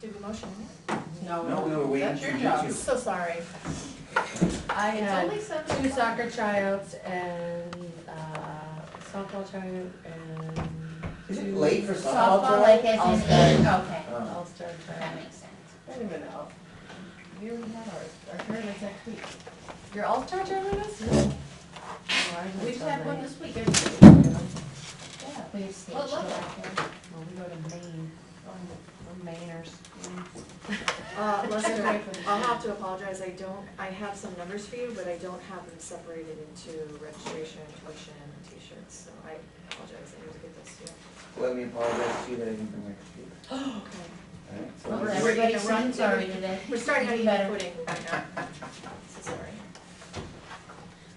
do the motion. No, No, we were waiting that's for your you job. to. So sorry. I had only seven two o'clock. soccer tryouts and, uh, softball tryout and. Is it two late for softball Softball like as in All-star. eight, okay, Oh. All-star that tryout. makes sense. Wait a minute, I'll- we already had ours, our tournaments next week. Your all-star tournament is? Oh, We just had one this weekend. Yeah. We have stage What show level? out there. Well, we go to Maine, we're Mainers. Uh, Lester, I'll have to apologize, I don't, I have some numbers for you, but I don't have them separated into registration, tuition, and t-shirts, so I apologize, I need to get this to you. Let me apologize to you that I didn't bring my computer. Oh okay. Alright, so Well, we're- Every- everybody's we're- today. We're starting on even Better. footing right now, so sorry.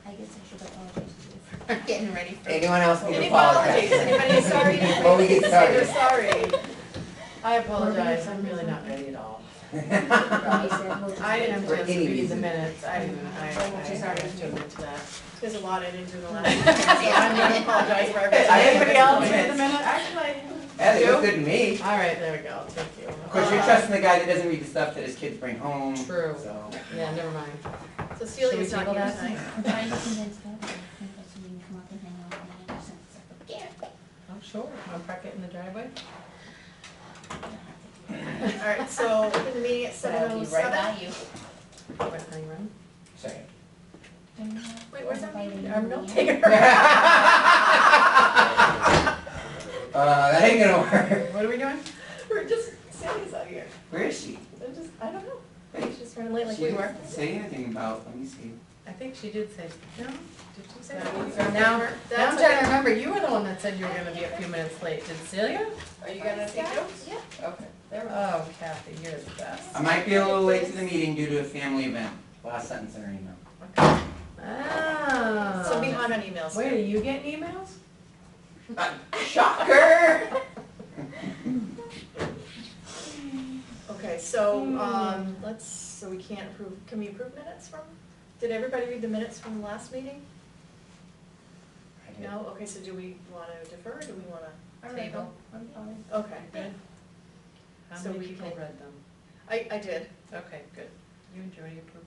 I guess I should apologize to you for getting ready for. Anyone else need to Any apologize? anybody sorry? Before we get Say they're started. sorry. I apologize, I'm really not ready at all. Robbie said, we'll just I didn't have a chance to read the minutes, I didn't, I, I have to admit to that. There's a lot I didn't do in the last so I'm gonna apologize for everything. I- Anybody else read the minutes. Actually. Yeah, they look You? good to me. All right, there we go, thank you. Of course, you're trusting the guy that doesn't read the stuff that his kids bring home, True. so. Yeah, never mind. So Celia's Should we not table here that? tonight. I'm trying to convince Deb, I think that's when you come up and hang out with Anderson. Yeah. Oh, sure, I'll park it in the driveway. Alright, so open the meeting at seven I'll oh be right seven. by you. What. Second. Wait, where's that Inviting meeting? you Our to note the- taker. Uh, that ain't gonna work. What are we doing? We're just, Celia's out here. Where is she? They're just, I don't know. She's just running late like She we were. didn't say anything about, let me see. I think she did say, no, did she say No, that? you got Now, now I'm That's trying to okay. remember, you were the one that said you were gonna be a few minutes late, did Celia? Are you gonna take notes? Yeah. Okay, there we go. Oh, Kathy, you're the best. I might be a little late to the meeting due to a family event. Last sentence in her email. Oh. So I'm behind on emails. Wait, are you getting emails? Uh, Shocker! Okay, so, um, let's, so we can't approve, can we approve minutes from, did everybody read the minutes from the last meeting? I did. No, okay, so do we wanna defer, or do we wanna table? I'm fine. Okay, Good. How So many we people can- read them? I, I did. Okay, good. You and Jody approved?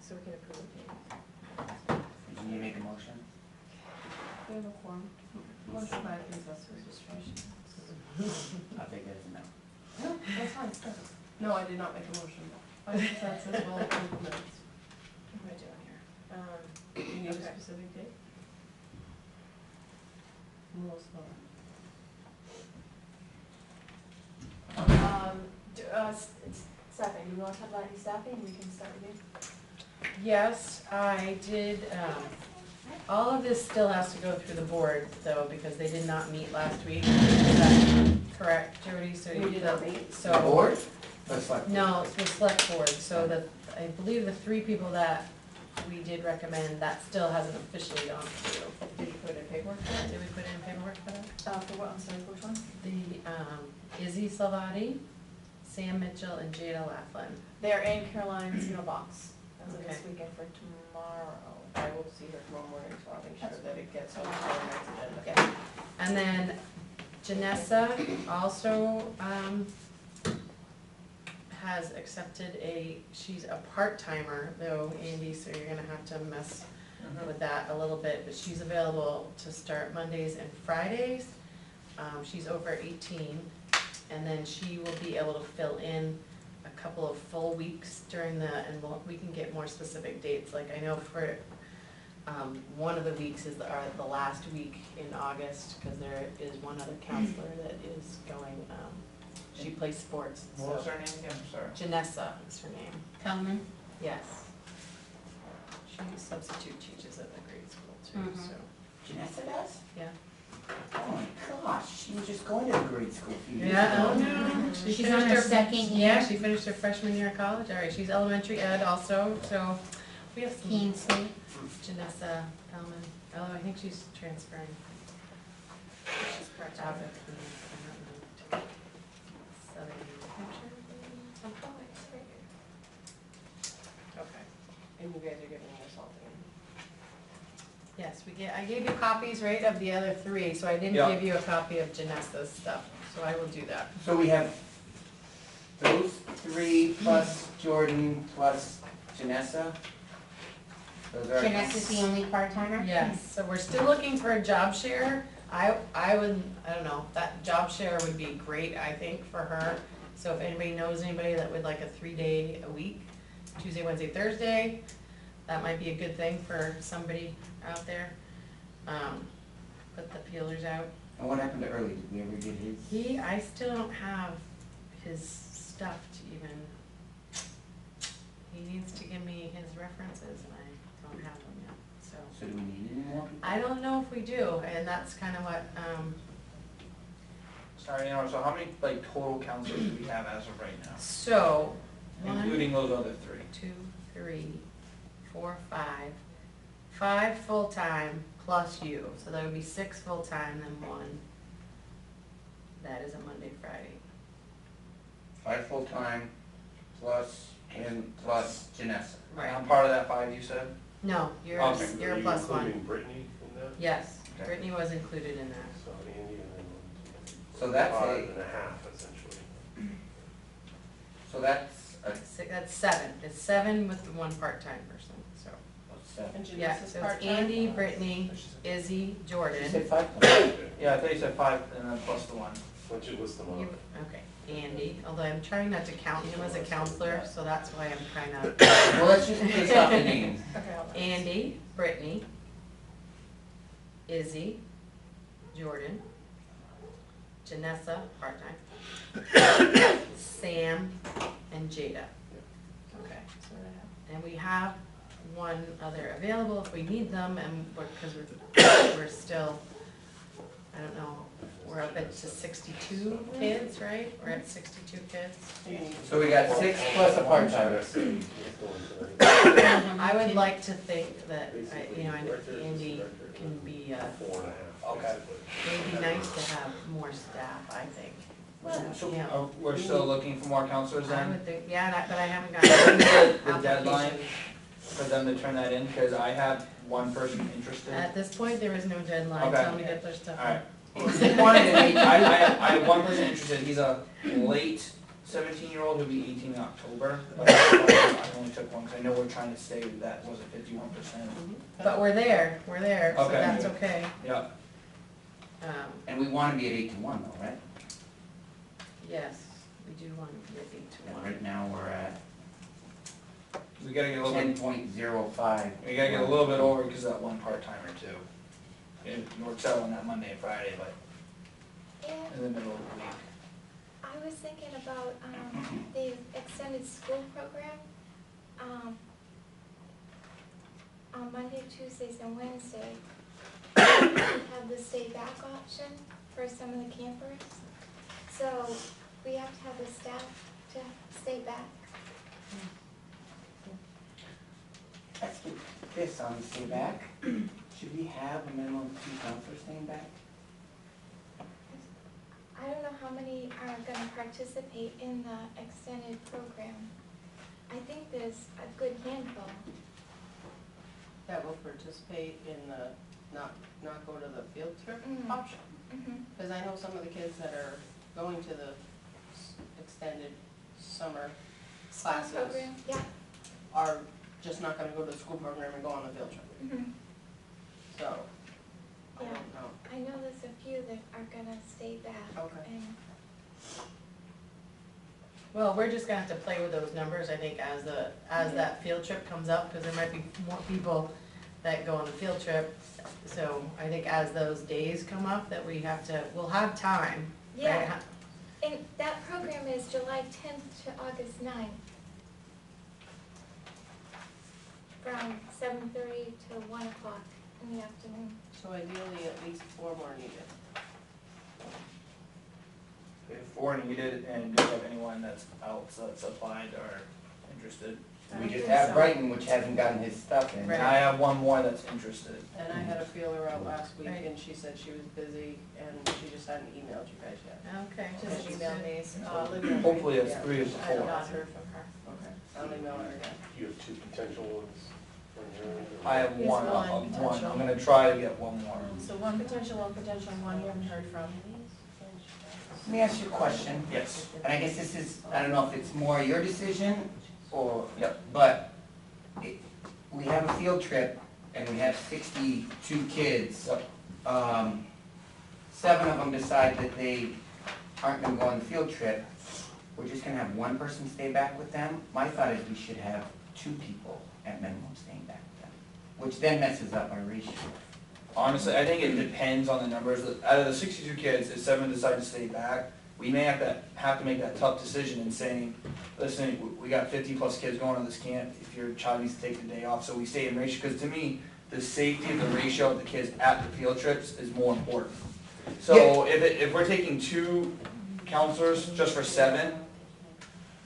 So we can approve it. Did you make a motion? We have a quorum. Motion by consensus registration. I'll take that as a no. No, that's fine. No, I did not make a motion. By consensus, we'll approve the minutes. What am I doing here? Um, You need a Okay. specific date? A little slower. um, do, uh, s- it's staffing, do we wanna talk about any staffing, we can start with you? Yes, I did, um, all of this still has to go through the board though, because they did not meet last week. Is that correct, Jody? So you- We did not meet. So. The board? The select? No, it's the select board, so the, I believe the three people that we did recommend, that still hasn't officially gone through. Did you put in paperwork for that? Did we put in paperwork for that? Uh, for what, I'm sorry, which one? The, um, Izzy Salvati, Sam Mitchell, and Jada Laughlin. They're in Caroline's, you know, box, as of this Okay. weekend for tomorrow. I will see her tomorrow morning, so I'll make sure that it gets on tomorrow night's agenda. Yeah. And then Janessa also, um, has accepted a, she's a part-timer though, Andy, so you're gonna have to mess with that a little bit, but she's available to start Mondays and Fridays. Um, she's over eighteen, and then she will be able to fill in a couple of full weeks during the, and we'll, we can get more specific dates, like I know for, um, one of the weeks is the, are the last week in August, cause there is one other counselor that is going, um, she plays sports, so. What was her name again, sorry? Janessa is her name, Kalman, yes. She substitute teaches at the grade school too, Mhm. so, Janessa does? yeah. Oh my gosh, she was just going to grade school a few years Yeah, oh ago. no. She she's on finished her second Yeah, year, she finished her freshman year of college, all right, she's elementary ed also, so we have some. Keene Janessa Bellman, although I think she's transferring She's correct. out of Keene, I don't know. to Southern New Hampshire, maybe? Okay. And you guys are giving us all the. Yes, we get, I gave you copies, right, of the other three, so I didn't Yeah. give you a copy of Janessa's stuff, so I will do that. So we have those three plus Jordan plus Janessa? Those are. Janessa's the only part-timer? Yes, so we're still looking for a job share. I, I would, I don't know, that job share would be great, I think, for her. So if anybody knows anybody that would like a three-day a week, Tuesday, Wednesday, Thursday, that might be a good thing for somebody out there. Um, put the peelers out. And what happened to Early? Did we ever get his? He, I still don't have his stuff to even, he needs to give me his references and I don't have them yet, so. So do we need any more people? I don't know if we do, and that's kind of what, um, Sorry, you know, so how many, like, total counselors do we have as of right now? so, one, Including those other three? Two, three, four, five. Five full-time plus you, so that would be six full-time, then one. That is a Monday, Friday. Five full-time plus him plus Janessa. And I'm part of that five you said? No, you're, a- Okay. you're Are a you plus one. including Brittany in that? Yes, Okay. Brittany was included in that. So Andy and then. So that's Five a, and a half essentially. so that's a, Si- That's seven, it's seven with the one part-time person, so. what's that? And Yeah, Janessa's so it's part-time? Andy, Brittany, oh, Izzy, She Jordan. said five. Yeah, I thought you said five and then plus the one. Why don't you list them You- off? Okay, Andy, although I'm trying not to count him as a counselor, so that's why I'm kind of, Well, let's just list off the names. Okay, hold on. Andy, Brittany, Izzy, Jordan, Janessa, part-time, Sam, and Jada. Okay, so we're gonna have And we have one other available if we need them, and, because we're, we're still, I don't know, we're up at to sixty-two kids, right? We're at sixty-two kids. So we got six plus a part-timer. Let's go into that. I would like to think that, I- you know, I know Andy can be, uh, Four and a half. Okay. it'd be nice to have more staff, I think. So, Yeah. uh, we're still looking for more counselors I then, would think, yeah, and I- but I haven't got The gotten deadline? applications. for them to turn that in, cause I have one person interested. At this point, there is no deadline, Okay. tell them to get their stuff in. Alright. Wanted to meet- I, I, I have one person interested, he's a late seventeen year old, he'll be eighteen in October. But I only took one, cause I know we're trying to stay with that, was it fifty-one percent? But we're there, we're there, so Okay. that's okay. Yeah, Um, And we wanna be at eight to one though, right? Yes, we do want to get eight to And one. right now, we're at we gotta get a little ten bit, point zero five. we gotta get a little bit over, cause of that one part-timer too. It works out on that Monday and Friday, but Yeah, in the middle of the week. I was thinking about, um, the extended school program, um, on Monday, Tuesdays, and Wednesday. We have the stay back option for some of the campers. So we have to have the staff to stay back. Let's get this on the stay back. Should we have a minimum of two counselors staying back? I don't know how many are gonna participate in the extended program. I think there's a good handful. That will participate in the, not, not go to the field trip Mm. option. Mhm. Because I know some of the kids that are going to the s- extended summer classes Program, yeah. are just not gonna go to the school program and go on the field trip. Mhm. So, I Yeah. don't know. I know there's a few that are gonna stay back Okay. and, Well, we're just gonna have to play with those numbers, I think, as the, as that field trip comes up, because there might be more people that go on the field trip. So I think as those days come up, that we have to, we'll have time, right? yeah. And that program is July tenth to August 9th, From seven thirty to one o'clock in the afternoon. So ideally, at least four more needed. We have four needed, and do you have anyone that's out, that's applied or interested? I We just have. Brighton, which hasn't gotten his stuff in. Right. And I have one more that's interested. And I had a feeler out last week Right. and she said she was busy and she just hadn't emailed you guys yet. Okay. Just just email me, uh, Hopefully it's Yeah. three of the I have four. not heard from her. Okay. I'll email her again. You have two potential ones for I have He's one, one uh, one, potential. I'm gonna try to get one more. So one potential, one potential, one you haven't heard from. Let me ask you a question, Yes, and I guess this is, I don't know if it's more your decision or, Yep. but it- we have a field trip and we have sixty-two kids. Yep. Um, seven of them decide that they aren't gonna go on the field trip. We're just gonna have one person stay back with them. My thought is we should have two people at minimum staying back with them, which then messes up our ratio. honestly, I think it depends on the numbers, out of the sixty-two kids, if seven decide to stay back, we may have to, have to make that tough decision in saying, listen, we- got fifty plus kids going on this camp, if your child needs to take the day off, so we stay in ratio, because to me, the safety of the ratio of the kids at the field trips is more important. So if it, if we're taking two counselors just for seven,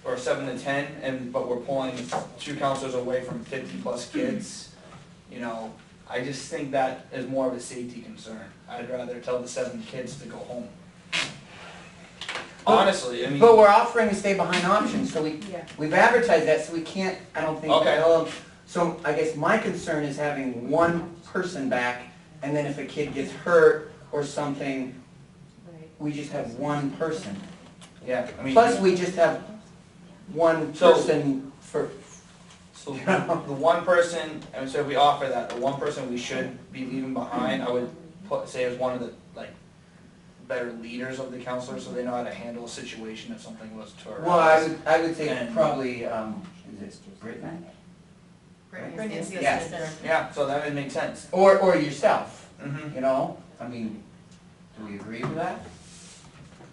or seven to ten, and, but we're pulling two counselors away from fifty plus kids, you know, I just think that is more of a safety concern. I'd rather tell the seven kids to go home. Honestly, I mean. But we're offering a stay behind option, so we, Yeah. we've advertised that, so we can't, I don't think, Okay. tell. So I guess my concern is having one person back, and then if a kid gets hurt or something, we just have one person. Yeah, I mean. Plus, we just have one So- person for, So the one person, and so if we offer that, the one person we should be leaving behind, I would put, say as one of the, like, better leaders of the counselors, so they know how to handle a situation if something was to arise. well, I would, I would say And- probably, um, is it Brittany? Brittany's the Yes. assistant. Yeah, so that would make sense. Or, or yourself, Mm-hmm. you know? I mean, do we agree with that?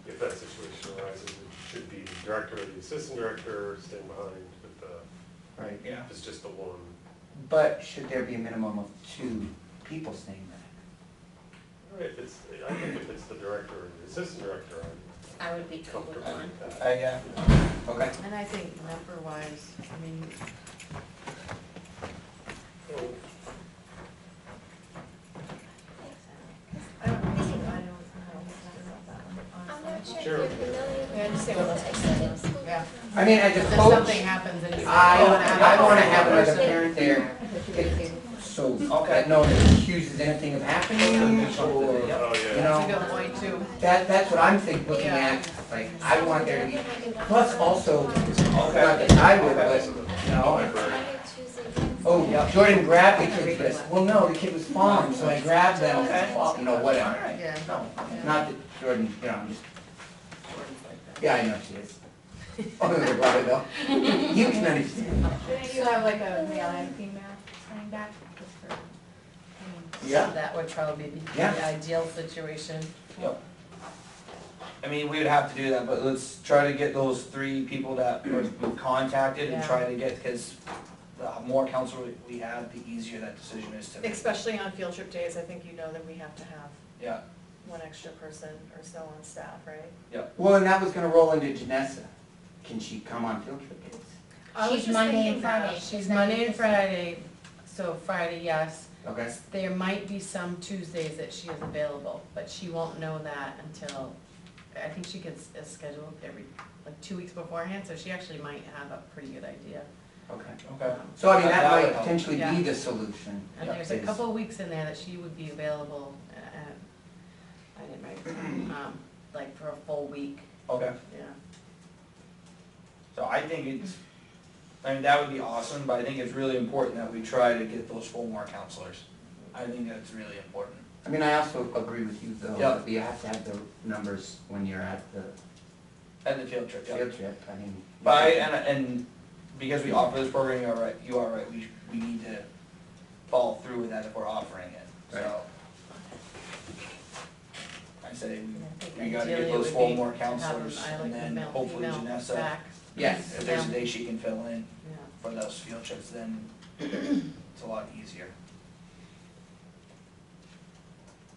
If that situation arises, it should be the director or the assistant director staying behind with the, Right. Yeah. if it's just the one. But should there be a minimum of two people staying back? If it's, I think if it's the director or the assistant director, I'm I would be cool with comfortable one. with Uh, that. yeah, Okay. And I think number wise, I mean, I don't, I don't, I don't know about that one, I'm not sure Sure. if you're familiar with. Yeah, just what the let's- extended school yeah. I mean, as a if coach, something happens and you. I, you wanna have I a wanna have another parent there, so, Okay. that no one accuses anything of happening, or, Oh, you yeah. That's a know, good point too. that, that's what I'm thinking, looking Yeah. at, like, I want there to be, plus also, not okay. that I would, but, you know, Monday, Tuesday, Wednesday. oh, Jordan grabbed the kid for well, no, the kid was falling, so I grabbed them, Okay. you know, whatever. Yeah. No, Yeah. not that Jordan, you know, I'm just, Jordan's like that. yeah, I know she is. Oh, they're brother though. You can understand. Do you have like a male and female coming back? Just for- Yeah. That would probably be Yeah. the ideal situation. Yep. I mean, we would have to do that, but let's try to get those three people that were we contacted and Yeah. try to get, because the more counsel we have, the easier that decision is to make. Especially on field trip days, I think you know that we have to have Yeah, one extra person or so on staff, right? Well, and that was gonna roll into Janessa. Can she come on field trip days? I was She's just Monday thinking and that. Friday. She's Monday and Friday, so Friday, yes. Okay. There might be some Tuesdays that she is available, but she won't know that until, I think she gets a schedule every, like, two weeks beforehand, so she actually might have a pretty good idea. Okay. okay. Um, So I mean, That- that that would might potentially Yeah. be the solution. And Yeah, there's a is- couple of weeks in there that she would be available, uh, I didn't write it down, um, like for a full week, Okay, yeah. so I think it's, I mean, that would be awesome, but I think it's really important that we try to get those full more counselors. I think that's really important. I mean, I also agree with you though, Yeah. that you have to have the numbers when you're at the At the field trip, yeah. field trip, I mean. But I, and, and because we offer this program, you are right, you are right, we, we need to follow through with that if we're offering it, so. I say we, we gotta get those four more to have them, counselors, and the then male, hopefully female Janessa, back. Yes, if there's a day she can fill in Yeah. for those field trips, then it's a lot easier.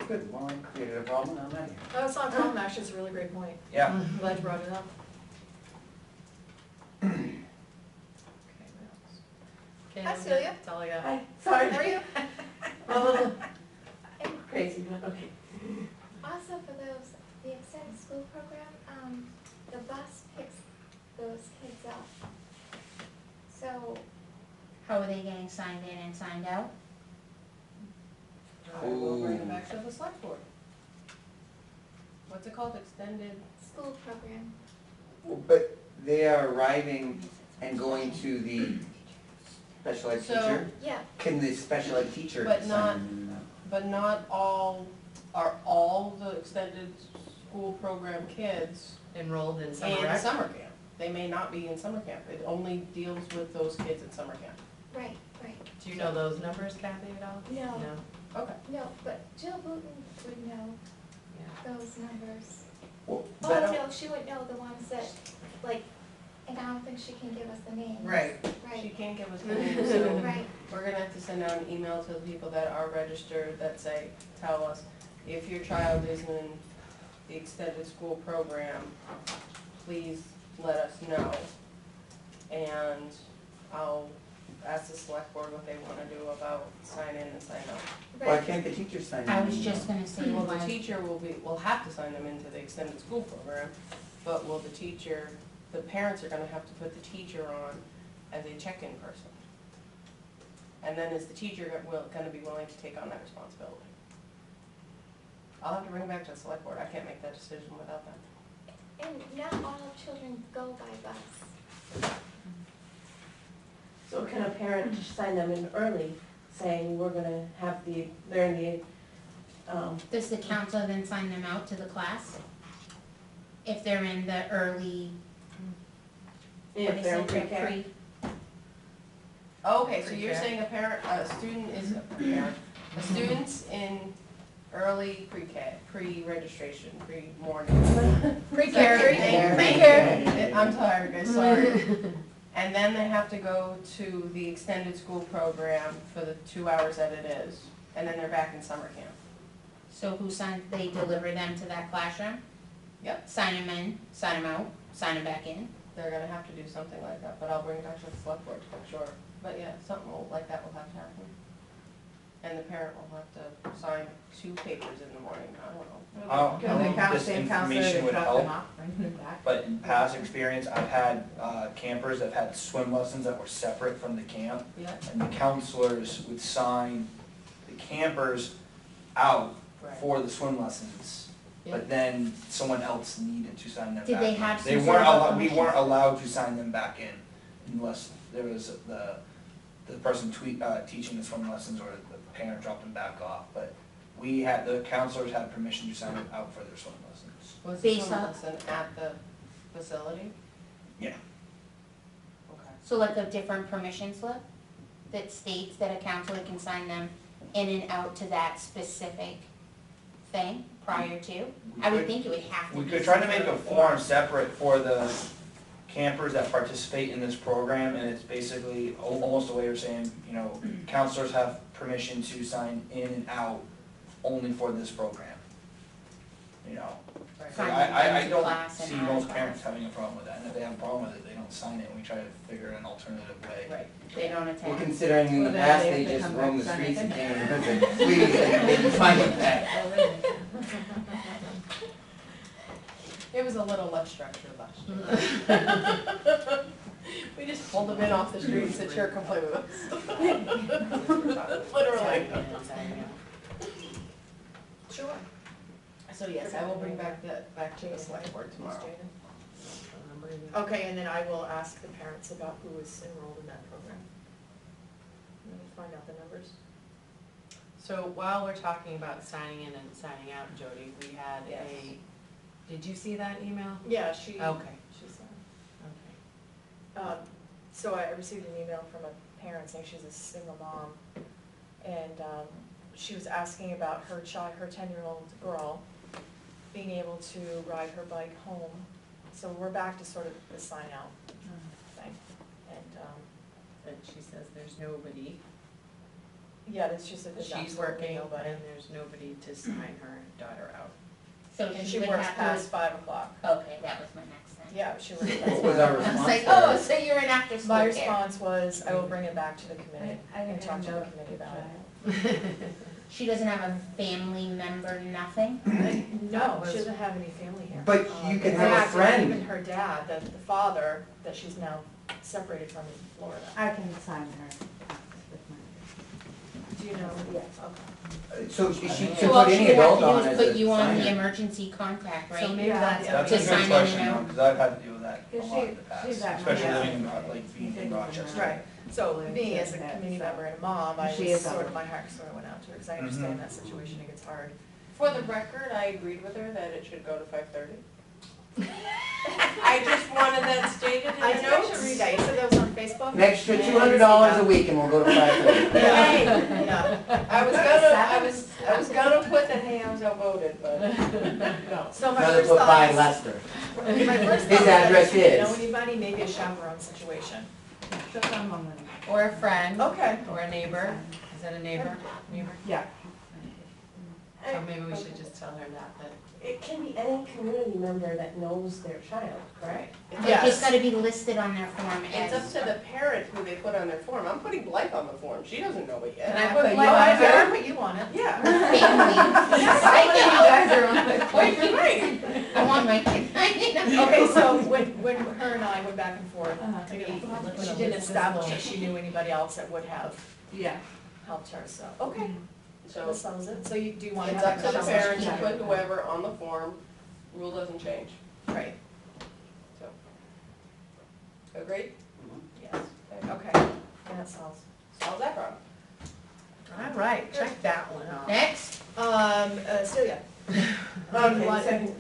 good, well, I created a problem, I'm out of here. Oh, it's not a problem, actually, it's a really great point. Yeah, I'm glad you brought it up. Okay, what else? Okay, Hi, that's. Celia. That's all I got. Hi, sorry. How are you? Oh, And crazy, but okay. also for those, the extended school program, um, the bus picks those kids up. So How are they getting signed in and signed out? I will bring it back to the select board. What's it called, extended? School program. But they are arriving and going to the special ed So- teacher? Yeah, Can the special ed teacher But sign not- them in? But not all, are all the extended school program kids Enrolled in summer in rec? summer camp. They may not be in summer camp, it only deals with those kids in summer camp. right, right. Do you know those numbers, Kathy, at all? No. No? Okay. No, but Jill Booton would know Yeah. those numbers. Well, Oh, but- no, she would know the ones that, like, and I don't think she can give us the names. Right. She Right, can't give us the names, so right, we're gonna have to send out an email to the people that are registered that say, tell us, if your child is in the extended school program, please let us know. And I'll ask the select board what they wanna do about sign in and sign out. Why can't the teacher sign in? I was just gonna say, Well, well, the I- teacher will be, will have to sign them into the extended school program, but will the teacher, the parents are gonna have to put the teacher on as a check-in person. And then is the teacher go- will, gonna be willing to take on that responsibility? I'll have to bring it back to the select board, I can't make that decision without them. And not all children go by bus. So can a parent just sign them in early, saying we're gonna have the, they're in the, um, does the counselor then sign them out to the class? If they're in the early, what if is they're in it, pre-K? pre, Okay, so you're saying a parent, a student is, a parent, a student's in early pre-K, pre-registration, pre-morning. Pre-care. You. I'm tired, guys, sorry. And then they have to go to the extended school program for the two hours that it is, and then they're back in summer camp. so who signs, they deliver them to that classroom? Yep. Sign them in, sign them out, sign them back in? They're gonna have to do something like that, but I'll bring it back to the select board to make sure. But yeah, something will- like that will have to happen. And the parent will have to sign two papers in the morning, I don't know. I'll- Can the I'll- coun- this same information to would drop help. off, bring them back? But in past experience, I've had uh, campers that had swim lessons that were separate from the camp, Yeah, and the counselors would sign the campers out right. for the swim lessons. But then someone else needed to sign them back Did they in. have They some weren't of allowed, we permission? weren't allowed to sign them back in unless there was the, the person tweet, uh, teaching the swim lessons or the parent dropped them back off. But we had, the counselors had permission to send them out for their swim lessons. Was the Based swim on- lesson at the facility? Yeah. Okay. So like a different permission slip that states that a counselor can sign them in and out to that specific thing prior to? We I would could- think it would have to be. We could try to make a form separate for the campers that participate in this program, and it's basically al- almost a way of saying, you know, counselors have permission to sign in and out only for this program. You know, Right. So Sign I, I, I into don't class and see out of most class. parents having a problem with that, and if they have a problem with it, they don't sign it, and we try to figure an alternative way. Right. They don't Well, attend. considering in the Well, past, they they just roam the streets and Sunday. came in and said, please, they didn't find it back. It was a little less structured last year. We just pulled them in off the street and said, sure, come play with us. Literally. Sure. So yes, I will bring back the, back to the select board tomorrow. Okay, and then I will ask the parents about who is enrolled in that program. Let me find out the numbers. So while we're talking about signing in and signing out, Jody, we had Yes. a, did you see that email? Yeah, she, Okay, she said. okay. Um, so I received an email from a parent saying she's a single mom. And, um, she was asking about her child, her ten-year-old girl being able to ride her bike home. So we're back to sort of the sign out thing. And, um, And she says there's nobody, yeah, it's just that there's she's absolutely working nobody. and there's nobody to sign her daughter out. So And she she would works have past to, five o'clock. okay, that was my next thing. Yeah, she works What was our o'clock. I was response? like, oh, that? so you're an after school My care. response was, I will bring it back to the committee I and talk to the know committee about it. She doesn't have a family member, nothing? No, she doesn't have any family here. But Um, you can in have a fact, friend. Even her dad, the, the father, that she's now separated from in Florida. I can sign her. Do you know? Yes. Okay. So she she So could put she any would adult have on to do as is a put you on the signer. emergency contract, So right? maybe Yeah. that's. That's To a good sign in question, and though, out. because I've had to deal with that a lot she- in the past, she's that- especially yeah. living in, Ro- like, being in Rochester. Right, so me as a community member and a mom, I She was is sort on. of, my heart sort of went out to her, because I mm-hmm. understand that situation, it gets hard. For the record, I agreed with her that it should go to five thirty. I just wanted that stated in I the think I notes. should read that, you said that was on Facebook? An extra two hundred dollars a week and we'll go to five thirty. Hey, Yeah, I was gonna, I was, I was gonna put that, hey, I was outvoted, but no. so my Another first put thought by is, Lester. my first His thought was, address if you know is- anybody, maybe a chaperone situation. Or a friend, Okay, or a neighbor, is that a neighbor, neighbor? Yeah. So maybe we should just tell her that, that. It can be any community member that knows their child, correct? It's It's up- just gotta be listed on their form It's up as, to the parent who they put on their form. I'm putting Blythe on the form. She doesn't know it yet. Can I put well, Blythe I on there? put you on it. Yeah. family. guys are on the point, you're right. I want my kid. Okay, so when, when her and I went back and forth, Uh-huh. to meet, she didn't establish that she knew anybody else that would have Yeah. helped her, so, okay, So that settles it, so you do want to it's have up a to the parent to conversation? put whoever on the form. Rule doesn't change. Right, so. Agreed? yes, okay, that solves. Solve that problem. All right, check that one off. Next, Um, uh, Celia. Okay, What- so,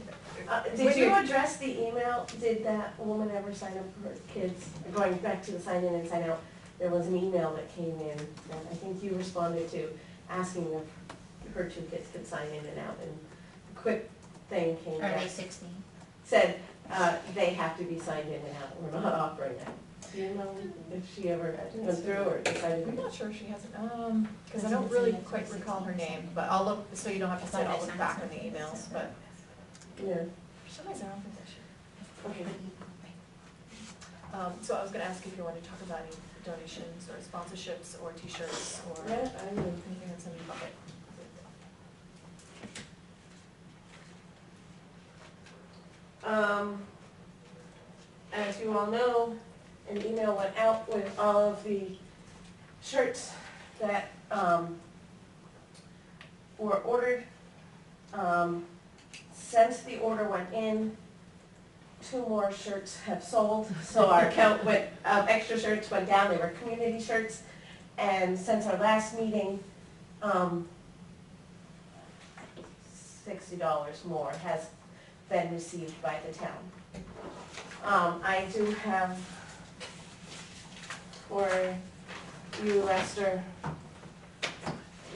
uh, did you you- address the email, did that woman ever sign up for her kids, going back to the sign in and sign out? There was an email that came in, that I think you responded to, asking if her two kids could sign in and out, and a quick thing came are they back, sixteen? said, uh, they have to be signed in and out, we're not offering that. Do you know if she ever went through or decided? I'm not sure if she hasn't, um, because I don't really quite recall her name, but I'll look, so you don't have to sign, I'll look back in the emails, but Yeah, for some reason, I don't think that she. okay. Um, so I was gonna ask if you wanted to talk about any donations or sponsorships or t-shirts or Yeah, I anything that's in the bucket. Um, as you all know, an email went out with all of the shirts that, um, were ordered. Um, since the order went in, two more shirts have sold, so our count went, um, extra shirts went down, they were community shirts. And since our last meeting, um, sixty dollars more has been received by the town. Um, I do have for you, Lester,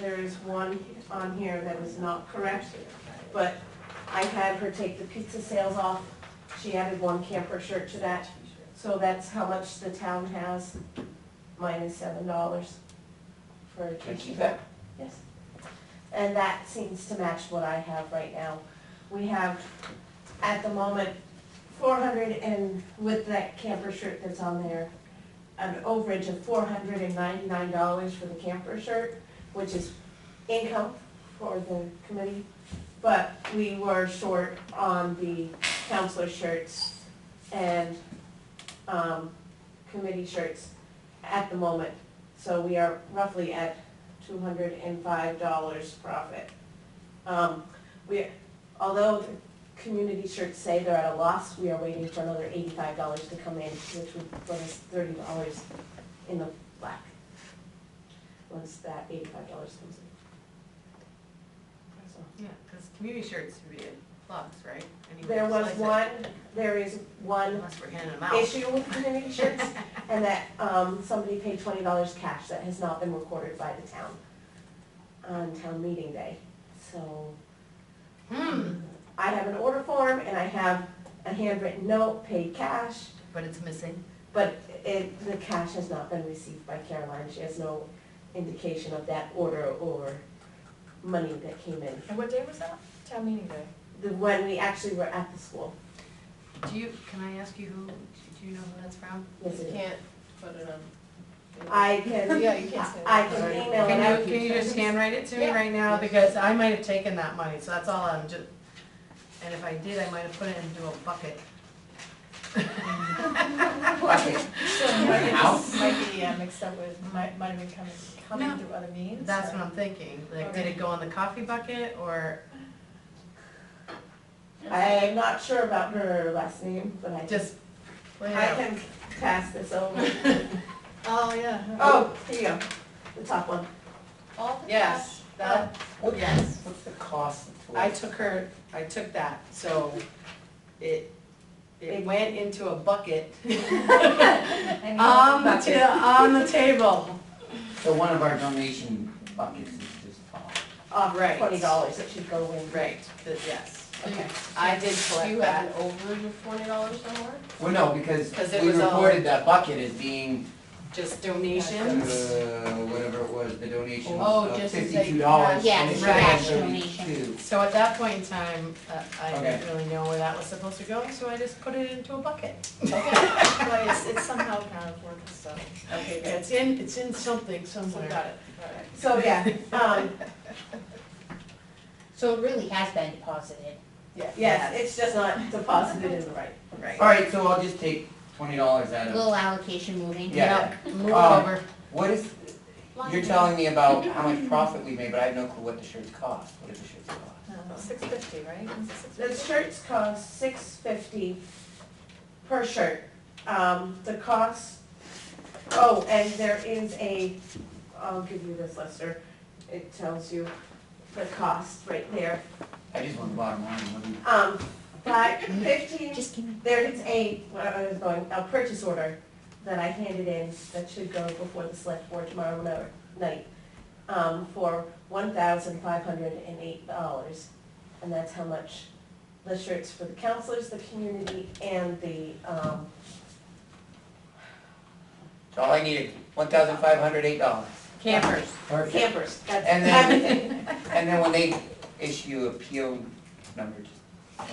there is one on here that is not correct, but I had her take the pizza sales off. She added one camper shirt to that, so that's how much the town has, minus seven dollars for a Can I keep t-shirt. that? Yes. And that seems to match what I have right now. We have, at the moment, four hundred and, with that camper shirt that's on there, an overage of four hundred and ninety-nine dollars for the camper shirt, which is income for the committee. But we were short on the counselor shirts and, um, committee shirts at the moment. So we are roughly at two hundred and five dollars profit. Um, we, although the community shirts say they're at a loss, we are waiting for another eighty-five dollars to come in, which would put us thirty dollars in the black. Once that eighty-five dollars comes in. Yeah, because community shirts would be plugs, right? Anyway, There was one, there is one Unless we're handing them out. issue with community shirts, and that, um, somebody paid twenty dollars cash that has not been recorded by the town on town meeting day, so. Hmm, I have an order form and I have a handwritten note, paid cash, but it's missing. but it, the cash has not been received by Caroline, she has no indication of that order or money that came in. And what day was that? Town meeting day? The, when we actually were at the school, Do you, can I ask you who, do you know who that's from? yes it You is. can't put it on. I can, Yeah, you can't say that. I can email it out. Can you, can you just handwrite it to me Yeah. right now, because I might have taken that money, so that's all I'm just, and if I did, I might have put it into a bucket. Bucket. House? Might be uh, mixed up with, might, might have been coming, No. coming through other means. That's or- what I'm thinking, like, did it go in the coffee bucket, or I'm not sure about her last name, but I just, just? lay I can pass this over. Oh, yeah. Oh, here you go, the top one. All the Yes, that, oh. What- yes, What's the cost for I took her, I took that, so it, it went into a bucket cash. I mean, on the, Bucket. ta- on the table. So one of our donation buckets is just off. Off Right. twenty dollars, that should go in. Right, the- yes, Okay. I did collect you have that, an overage of twenty dollars somewhere? Well, no, because 'Cause it we was all- reported that bucket as being, just uh, donations. whatever it was, the donation Oh, of just to say fifty-two dollars. Yes, cash donation. So at that point in time, uh, I didn't really know where that was supposed to go, so I just put it into a bucket. But it's, it's somehow accounted for, so, Okay, yeah, it's in, it's in something so somewhere. got it, got. So, yeah, um, So it really has been deposited. Yes, it's just not deposited in the right. Right. Alright, so I'll just take twenty dollars out of, Little allocation moving. Yeah. Yep, move it Um, over. what is, you're telling me about how much profit we made, but I have no clue what the shirts cost. What do the shirts cost? Uh, Six fifty, right? Was it The fifty? shirts cost six fifty per shirt. Um, the cost, oh, and there is a, I'll give you this, Lester. It tells you the cost right there. I just want the bottom line, what do you? Um, five, fifteen, Just give me. there is a, what I was going, a purchase order that I handed in that should go before the select board tomorrow no- night, um, for one thousand five hundred and eight dollars. And that's how much the shirts for the counselors, the community, and the, um, So all I needed, one thousand five hundred eight dollars. Campers. Perfect. campers, that's And then- everything. And then when they issue a PO number, just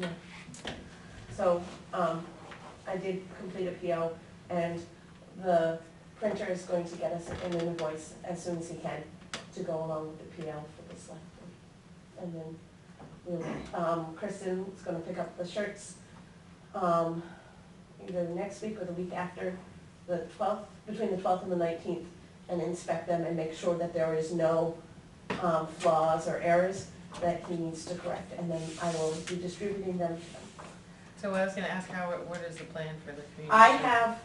send. So, um, I did complete a PO, and the printer is going to get us an invoice as soon as he can to go along with the PO for the select. And then, we'll, um, Kristen is gonna pick up the shirts, um, either next week or the week after, the twelfth, between the twelfth and the nineteenth, and inspect them and make sure that there is no, um, flaws or errors that he needs to correct, and then I will be distributing them to them. So I was gonna ask how, what is the plan for the community? I have,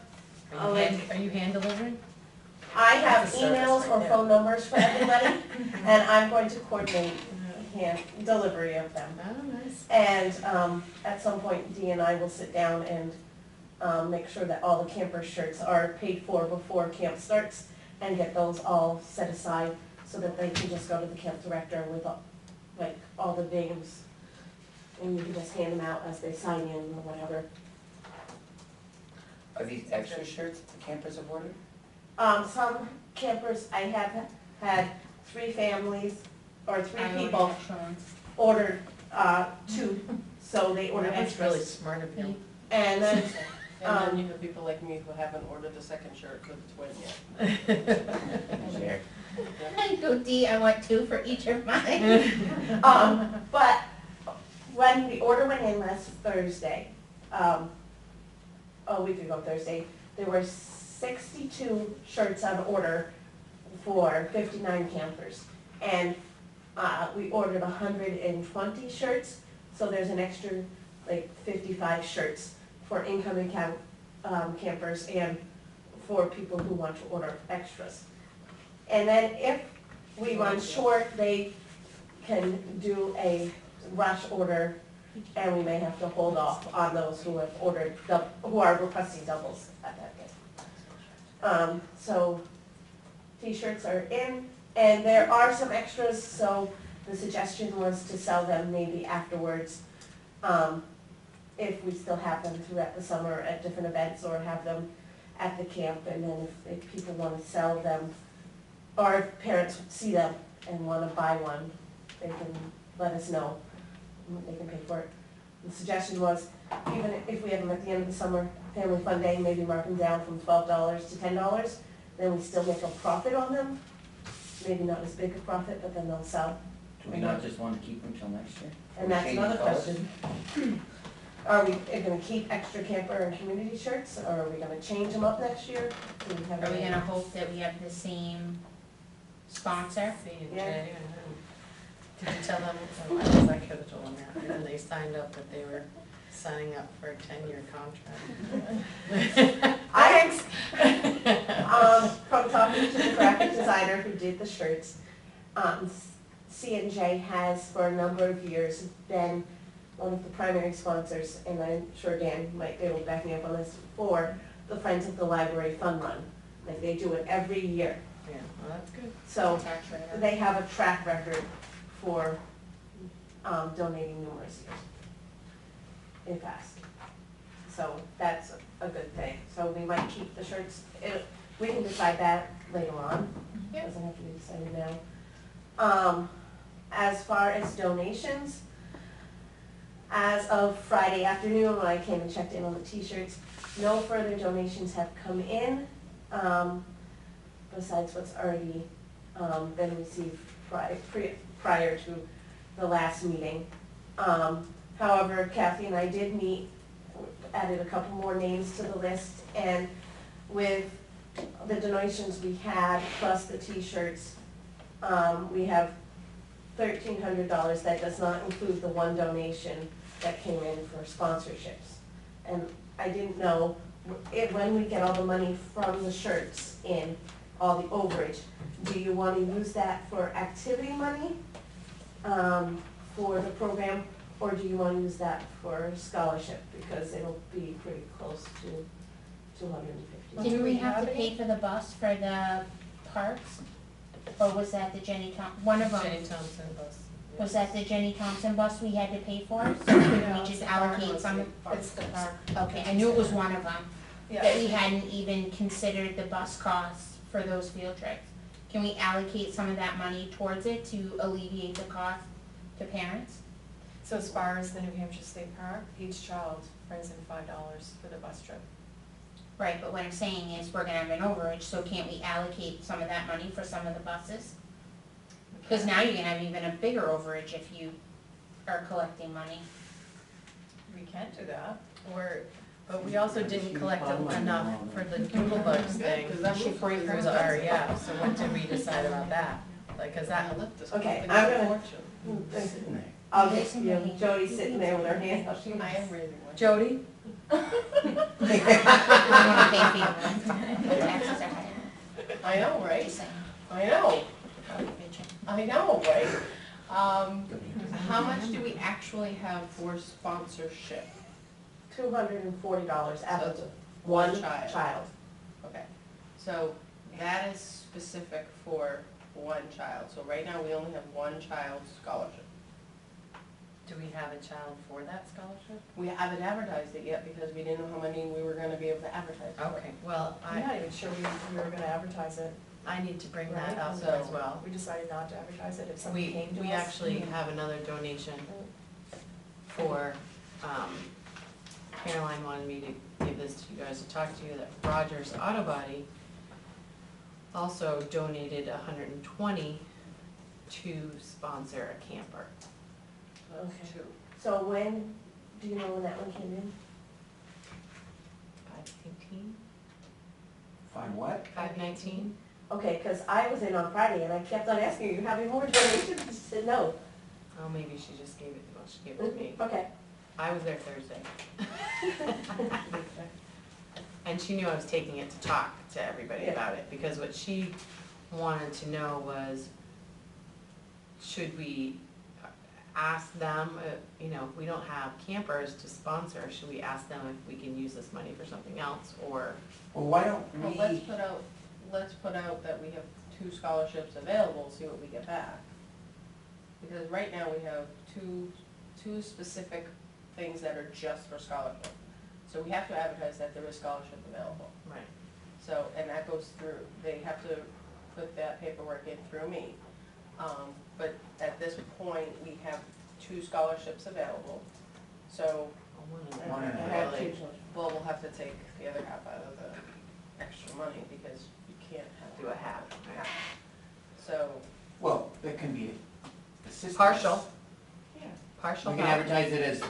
Are you hand, are you hand delivering? I have That's a service emails or right there. phone numbers for everybody, and I'm going to coordinate hand delivery of them. Oh, nice. And, um, at some point, Dee and I will sit down and, um, make sure that all the camper shirts are paid for before camp starts, and get those all set aside, so that they can just go to the camp director with, all- like, all the names, and you can just hand them out as they sign in or whatever. Are these extra shirts that the campers have ordered? Um, some campers, I have had three families, or three I people extra ordered, uh, two, so they ordered That was really extras. smart of you. And then, And Um, then you have people like me who haven't ordered the second shirt for the twin yet. I go D, I want two for each of mine. um, but when the order went in last Thursday, um, a week ago Thursday, there were sixty-two shirts on order for fifty-nine campers. And, uh, we ordered hundred and twenty shirts, so there's an extra, like, fifty-five shirts for incoming camp, um, campers and for people who want to order extras. And then if we run short, they can do a rush order, and we may have to hold off on those who have ordered, who are requesting doubles at that day. Um, so, t-shirts are in, and there are some extras, so the suggestion was to sell them maybe afterwards, um, if we still have them throughout the summer at different events, or have them at the camp, and then if, if people wanna sell them, or if parents see them and wanna buy one, they can let us know, they can pay for it. The suggestion was, even if we have them at the end of the summer, family fun day, maybe mark them down from twelve dollars to ten dollars, then we still make a profit on them. Maybe not as big a profit, but then they'll sell. Do we not just want to keep them till next year? And that's another colors? question. Are we gonna keep extra camper and community shirts, or are we gonna change them up next year? Do we have Are we any- gonna hope that we have the same sponsor? C and Yeah. J, I don't. Did you tell them, oh, I guess I could have told them that, when they signed up that they were signing up for a ten-year contract. I, um, from talking to the graphic designer who did the shirts, um, C and J has for a number of years been one of the primary sponsors, and I'm sure Dan might be able to back me up on this, for the Friends of the Library Fun Run. Like, they do it every year, Yeah, well, that's good. so Tax they have a track record for, um, donating numerous years in past. So that's a good thing. So we might keep the shirts, it, we can decide that later on. Yeah. Doesn't have to be decided now. Um, as far as donations, as of Friday afternoon, when I came and checked in on the t-shirts, no further donations have come in, um, besides what's already, um, been received prior, prior to the last meeting. Um, however, Kathy and I did meet, added a couple more names to the list, and with the donations we had, plus the t-shirts, um, we have thirteen hundred dollars, that does not include the one donation that came in for sponsorships. And I didn't know, if, when we get all the money from the shirts in, all the overage, do you wanna use that for activity money, um, for the program, or do you wanna use that for scholarship, because it'll be pretty close to two hundred and fifty. Didn't we we have to pay for the bus for the parks? Or was that the Jenny Thom, one of them, Jenny Thompson bus. was that the Jenny Thompson bus we had to pay for? So couldn't No, we just allocate some? It's the park. Okay, I knew it was one of them, that we hadn't even considered the bus costs for those field trips. Can we allocate some of that money towards it to alleviate the cost to parents? so as far as the New Hampshire State Park, each child brings in five dollars for the bus trip. Right, but what I'm saying is, we're gonna have an overage, so can't we allocate some of that money for some of the buses? Cause now you're gonna have even a bigger overage if you are collecting money. We can't do that. Or, but we also didn't collect enough for the Doodlebugs thing. Because that should Through the REF, so what did we decide about that? Like, cause that, Okay, I'm gonna- Sitting there. I'll get you, Jody's sitting there with her hand up. I am raising one. Jody? I wanna pay for you, the taxes are higher, I know, right? I know. I know, right? Um, how much do we actually have for sponsorship? Two hundred and forty dollars So after it's one one child. child. Okay, so that is specific for one child. So right now, we only have one child scholarship. Do we have a child for that scholarship? We haven't advertised it yet because we didn't know how many we were gonna be able to advertise for. Okay, well, I'm I, not even sure we, we were gonna advertise it. I need to bring that Right, up so- as well. We decided not to advertise it if somebody We, came to us. we actually have another donation for, um, Caroline wanted me to give this to you guys to talk to you, that Rogers Auto Body also donated hundred and twenty to sponsor a camper. Okay. So when, do you know when that one came in? Five eighteen, Find what? five nineteen? Okay, cause I was in on Friday and I kept on asking, you having more donations? She said no. Oh, maybe she just gave it, well, she gave it to me. Okay. I was there Thursday. And she knew I was taking it to talk to everybody Yeah. about it, because what she wanted to know was, should we ask them, uh, you know, if we don't have campers to sponsor, should we ask them if we can use this money for something else, or? Well, why don't Well, let's we, put out, let's put out that we have two scholarships available, see what we get back. Because right now we have two, two specific things that are just for scholarship. So we have to advertise that there is scholarship available. Right. So, and that goes through, they have to put that paperwork in through me. Um, but at this point, we have two scholarships available. So, One and a I half. have two Really? well, we'll have to take the other half out of the extra money because you can't have. Do a half, right. half. So, well, that can be assistance. Partial, yeah, partial We can advertise it as uh,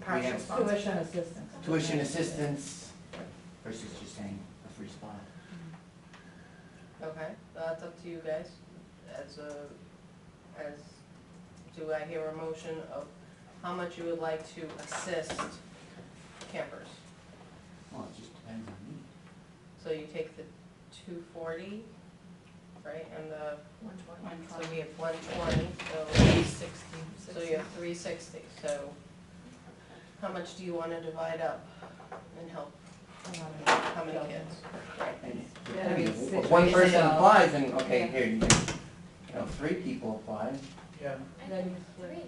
we have sponsor. Tuition assistance. tuition assistance versus just saying a free spot. Okay, that's up to you guys, as a, as, do I hear a motion of how much you would like to assist campers? Well, it just depends on me. So you take the two forty, right, and the, One twenty. so we have one twenty, so, Three sixty. so you have three sixty, so how much do you wanna divide up and help, how many kids? And Yeah, I if one person situational. applies, then, okay, here, you can, you know, three people apply. Yeah. I think three.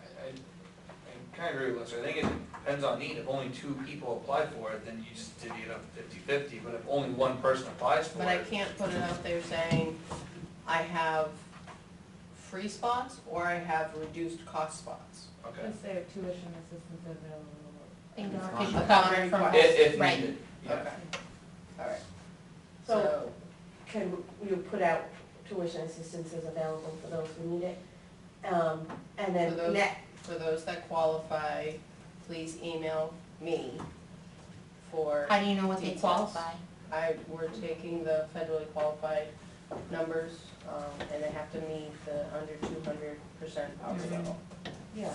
I, I, I kinda agree with Lester, I think it depends on need, if only two people apply for it, then you just divvy it up fifty-fifty, but if only one person applies for it. But I it. can't put it out there saying, I have free spots, or I have reduced cost spots. Okay. Just say tuition assistance available. And It's people fine. from us. If, if Right. needed, yeah. Okay. Alright, So so, can you put out tuition assistance is available for those who need it? Um, and then For those- net, for those that qualify, please email me for, How do you know what they Details. qualify? I, we're taking the federally qualified numbers, um, and they have to meet the under two hundred percent poverty level. Yeah.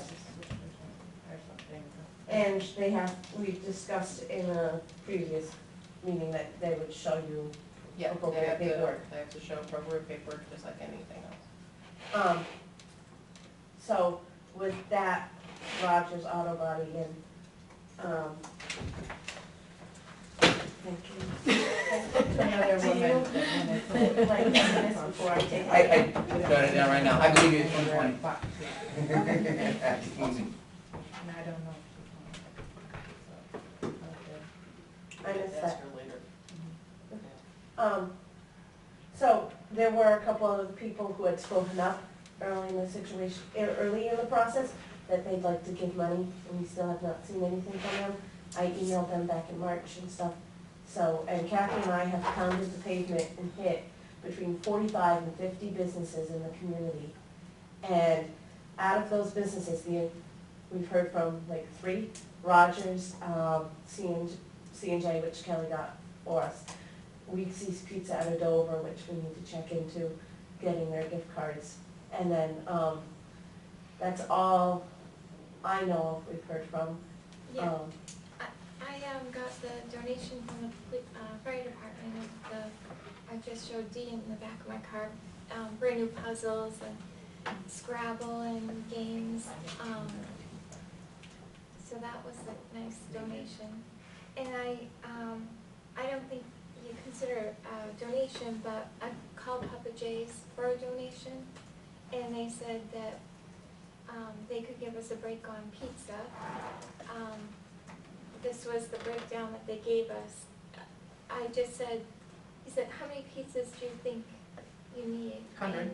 And they have, we discussed in a previous meeting that they would show you, Yeah, they Appropriate have to, paperwork. they have to show appropriate paperwork, just like anything else. um, so with that, Rogers Auto Body and, um. Another Do you- woman. Like, this before I take. I, I got it down right now, I believe you it's one twenty. I don't know. I missed that. Ask her later. Um, so, there were a couple of people who had spoken up early in the situation, e- early in the process, that they'd like to give money, and we still have not seen anything from them. I emailed them back in March and stuff, so, and Kathy and I have pounded the pavement and hit between forty-five and fifty businesses in the community. And out of those businesses, the, we've heard from like three, Rogers, um, C and, C and J, which Kelly got for us. Weeksy Pizza out of Dover, which we need to check into, getting their gift cards. And then, um, that's all I know of we've heard from. Yeah, Um, I, um, got the donation from the, uh, fire department of the, I just showed Dee in the back of my car, um, brand new puzzles and Scrabble and games, um, so that was a nice donation. And I, um, I don't think you consider a donation, but I called Papa Jay's for a donation, and they said that, um, they could give us a break on pizza. Um, this was the breakdown that they gave us. I just said, he said, how many pizzas do you think you need? Hundred.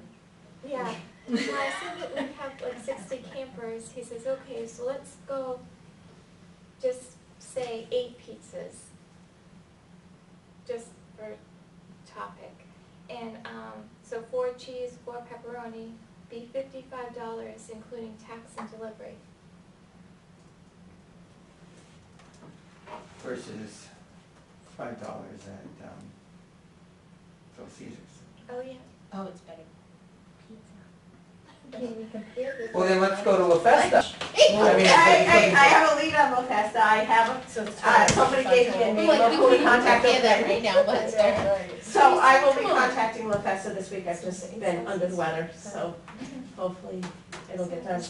Yeah, well, I said that we have like sixty campers, he says, okay, so let's go, just say eight pizzas. Just for topic. And, um, so four cheese, four pepperoni, be fifty-five dollars, including tax and delivery. Versus five dollars at, um, Little Caesar's. Oh, yeah. Oh, it's better. Can we compare this? Well, then let's go to La Festa. I, I mean, I, I have a lead on La Festa, I have, a- So it's uh, somebody gave me a We're name, like, of we who to couldn't contact compare that right now, but it's there. So I will be on. contacting La Festa this week, I've just been under the weather, so hopefully it'll get done.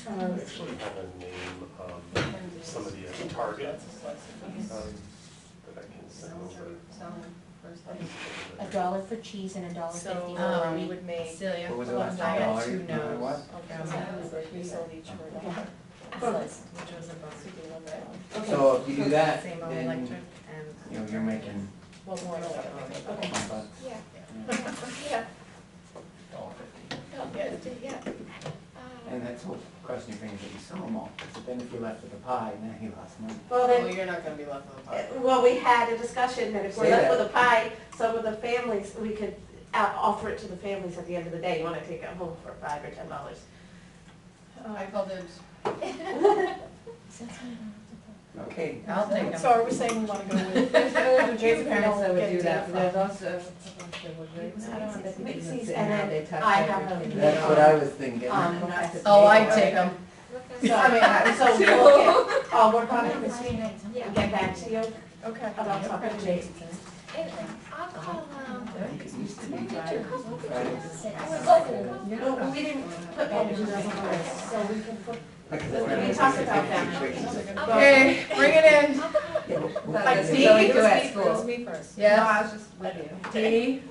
Sixty-four. Um, We actually have a name, um, somebody at Target, um, that I can send over. Selling first time. A dollar for cheese and a dollar fifty for um, we pepperoni. would make. Celia? What was the Well, last I had dollar? two You remember what? Okay, we sold each for a dollar. Which was about Okay. So if you do that, Same on then, electric you know, and. you're making Well, more like Okay. five bucks. Yeah, Yeah. yeah, Dollar fifty. no, yeah. And Uh, that's what, crossing your fingers that you sell them all, because then if you left with a pie, now you lost money. Well, Well, then, you're not gonna be left with a uh, pie. well, we had a discussion that if we're Say left that. with a pie, some of the families, we could uh, offer it to the families at the end of the day, you wanna take it home for five or ten dollars. I call dibs. Okay, I'll take them. So are we saying we wanna go with? Jason parents that would do that, there's also a bunch that would. I don't want that to be Macy's, and there, then they touch I have everything. a- that's what I was thinking. Um, Oh, I'd take them. So, I mean, I- so we'll get, I'll work on it this week and get back to you Okay. about talking to Jason. And I'll call, um, It used to be when you Friday. call? Friday. Oh, No, we didn't put managers on the list, so we can put, Because We we're- talked about that. Okay, bring it in. That's Like, just Dee, what we it do was at me- It was school. me first. No, Yes, I was just with you. Dee,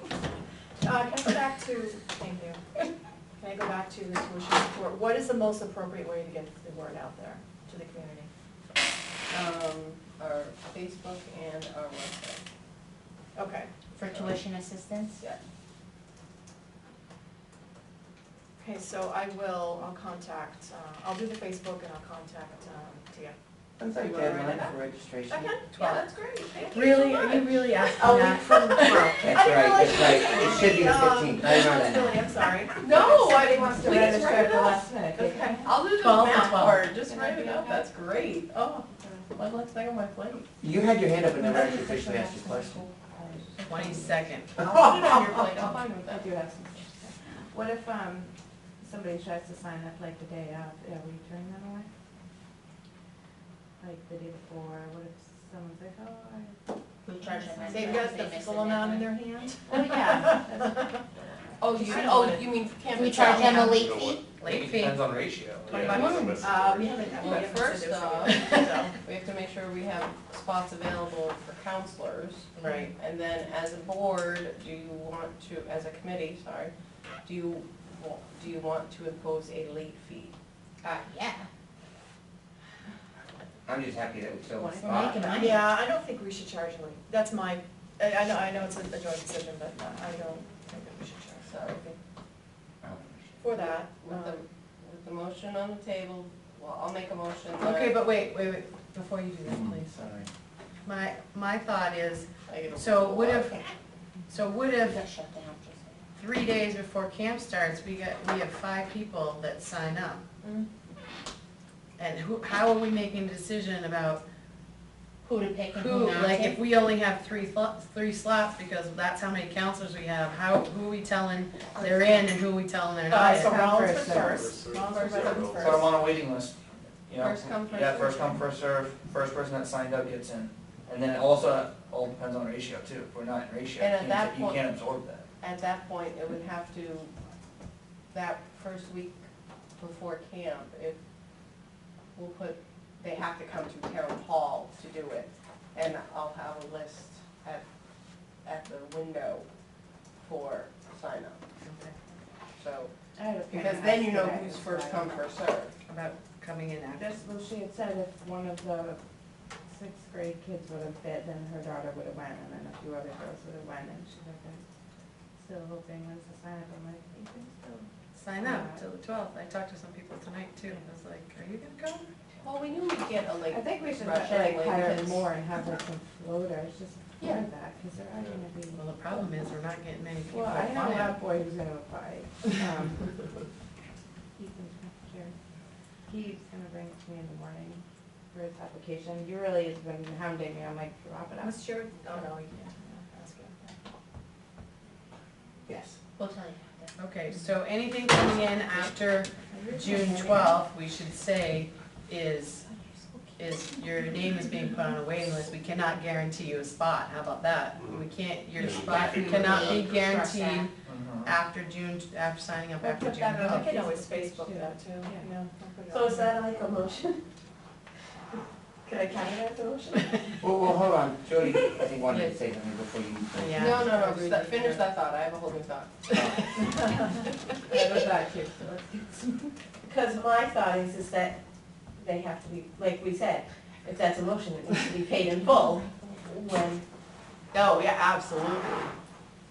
Uh, can I go back to, thank you. Can I go back to the tuition report? What is the most appropriate way to get the word out there to the community? Um, our Facebook and our website. Okay, For tuition assistance? Okay, so I will, I'll contact, uh, I'll do the Facebook and I'll contact, um, Tia. When's our deadline for registration? Okay, yeah, that's great, thank you really, so are you much. really asking a week that? from tomorrow. That's right, that's right, it should be the Um, fifteenth, I know that. Billy, I'm sorry. No, I didn't want to Please register write at it the up. last minute. Okay. I'll do the Twelve to math twelve. part, just Can write I it up, okay? that's great. Oh, one less thing on my plate. You had your hand up and never actually officially asked your question. Twenty-second. I'll put it on your plate, I'm fine with I that. do have some. What if, um, somebody tries to sign up like the day of, are we turning them away? Like the day before, what if someone's like, oh, I. We charge them. They've got the full amount in their hand? Oh, yeah. Oh, you, I don't oh, want you mean Do campus? we charge them a Yeah. late fee? Late fee. Depends on ratio. Twenty Yeah, bucks? some Uh, we haven't, we Well, haven't said first this off- yet. We have to make sure we have spots available for counselors. Right. And then as a board, do you want to, as a committee, sorry, do you, wa- do you want to impose a late fee? Uh, yeah. I'm just happy that we filled the We're spot. money. Yeah, I don't think we should charge them, that's my, I, I know, I know it's a a joint decision, but I don't think that we should charge So for that. with the, um, with the motion on the table, well, I'll make a motion that. Okay, but wait, wait, wait, before you do that, Hmm, please. Sorry. My, my thought is, I get a- so what if, so what if Just shut down, just. Three days before camp starts, we got, we have five people that sign up? Mm. And who, how are we making a decision about Who to pick and who, who not like, to? if we only have three slots, three slots, because that's how many counselors we have, how, who are we telling they're in and who are we telling they're not Uh, so Come Rollins first, first, Rollins for First, first. Put them on a waiting list, you know. First come, first Yeah, first come, first serve, first person that signed up gets in. And then it also, all depends on ratio too, if we're not in ratio, And you at can't, that you point- can't absorb that. At that point, it would have to, that first week before camp, if, we'll put, they have to come to town hall to do it. And I'll have a list at, at the window for sign up. So, I had a parent because then you know that, who's and first come, first served. About coming in after? That's, well, she had said if one of the sixth grade kids would have bid, then her daughter would have went, and then a few other girls would have went, and she's like, I'm still hoping when's the sign up, I'm like, you can still. Sign up till the twelfth. I talked to some people tonight too. and I was like, are you gonna go? Well, we knew we'd get a late I think we should rush like anyway, hire because- more and have like some floaters, just for Yeah. that, cause there are gonna be. Well, the problem is, we're not getting many people Well, I know applying. that boy who's gonna apply, um, Ethan, sure. He's gonna bring it to me in the morning for his application, he really has been hounding me, I'm like, drop it out. What's your, oh, no, you can't, no, that's good. Yes. We'll tell you. after. Okay, so anything coming in after June twelfth, we should say is, is your name is being put on a waiting list. We cannot guarantee you a spot. How about that? We can't, your spot cannot be guaranteed Mhm. after June, after signing up But after put June that on I twelfth. can always Facebook page, Facebook too. that too, Yeah. yeah. I'll put it So on. is that like a motion? Can I count it as a motion? Well, well, hold on, Jody, I think wanted to say something before you. Yeah. No, no, no, that- finish that thought, I have a whole new thought. Oh. I was that too, so let's get some. Because my thought is, is that they have to be, like we said, if that's a motion, it needs to be paid in full when, Oh, yeah, absolutely.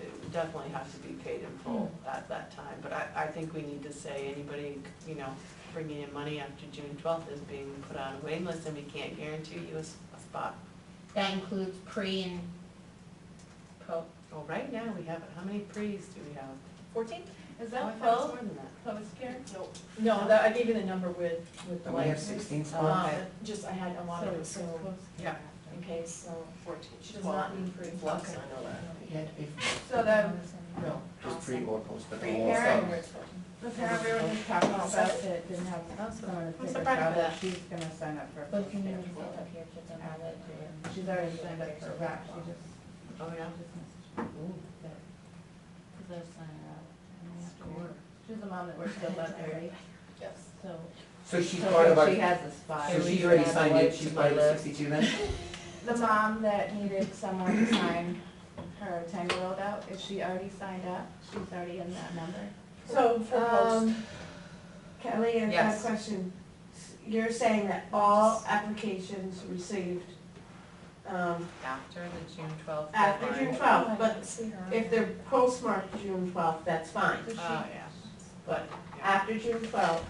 It would definitely has to be paid in full at that time, but I, I think we need to say anybody, you know, bringing in money after June twelfth is being put on a waiting list and we can't guarantee you a, s- a spot. That includes pre and po, Well, right now we have, it. how many pre's do we have? Fourteen? Is Oh, I that thought it was more than that. post-care? Nope. No, that, I gave you the number with, with the And we have lights. sixteen Um, spots? Okay. just, I had a lot of it, so, Yeah. in case, so, Fourteen, she does twelve. not need free Flux, flux. I know that. You had to pay for So the, No. Just pre or post, but the Pre whole parent? stuff. The parent we were just talking about that didn't have Oh, someone to I'm take her surprised child, by that. she's gonna sign up for But if you post-care. need to take up your kids and have it, She's already signed up for rec, she just, Oh, yeah? just messaged me that, cause they're signing her up. and have to- She's the mom that works still at the Yes. so. So she's so part of our, She has a spot. so she's already signed in, she's part of sixty-two then? The mom that needed someone to sign her ten-year-old out, is she already signed up? She's already in that number? So, um, Kelly, I have Yes. a question. You're saying that all applications received, um, After the June twelfth after deadline. June twelfth, but didn't see her. if they're postmarked June twelfth, that's fine. Oh, yeah. But after June twelfth,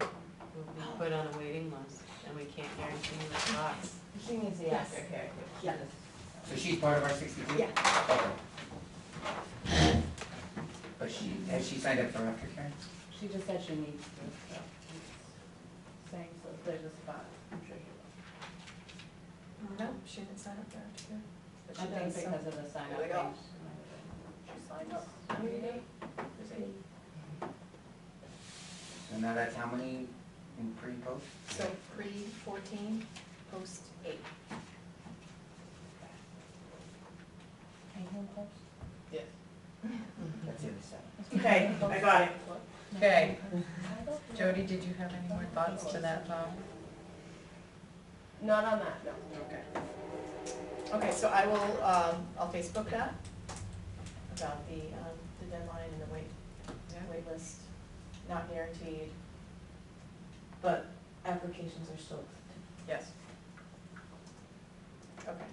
We'll be put on a waiting list, and we can't guarantee the spots. She needs the Yes. aftercare too. Yeah. So she's part of our sixty-two? Yeah. Okay. But she, has she signed up for aftercare? She just said she needs to, so. it's Saying, so if there's a spot, I'm sure she will. No, she didn't sign up there, too. But I she think does, so- because of the sign up There we go. She signed up. There's eight. So now that's how many in pre-post? So pre fourteen, post eight. Yes. That's the other side. okay, I got it. Okay. Jody, did you have any more thoughts to that, Tom? Not on that, no. Okay. Okay, so I will, um, I'll Facebook that about the, um, the deadline and the wait, wait list, not guaranteed. But applications are still. Yes. Okay.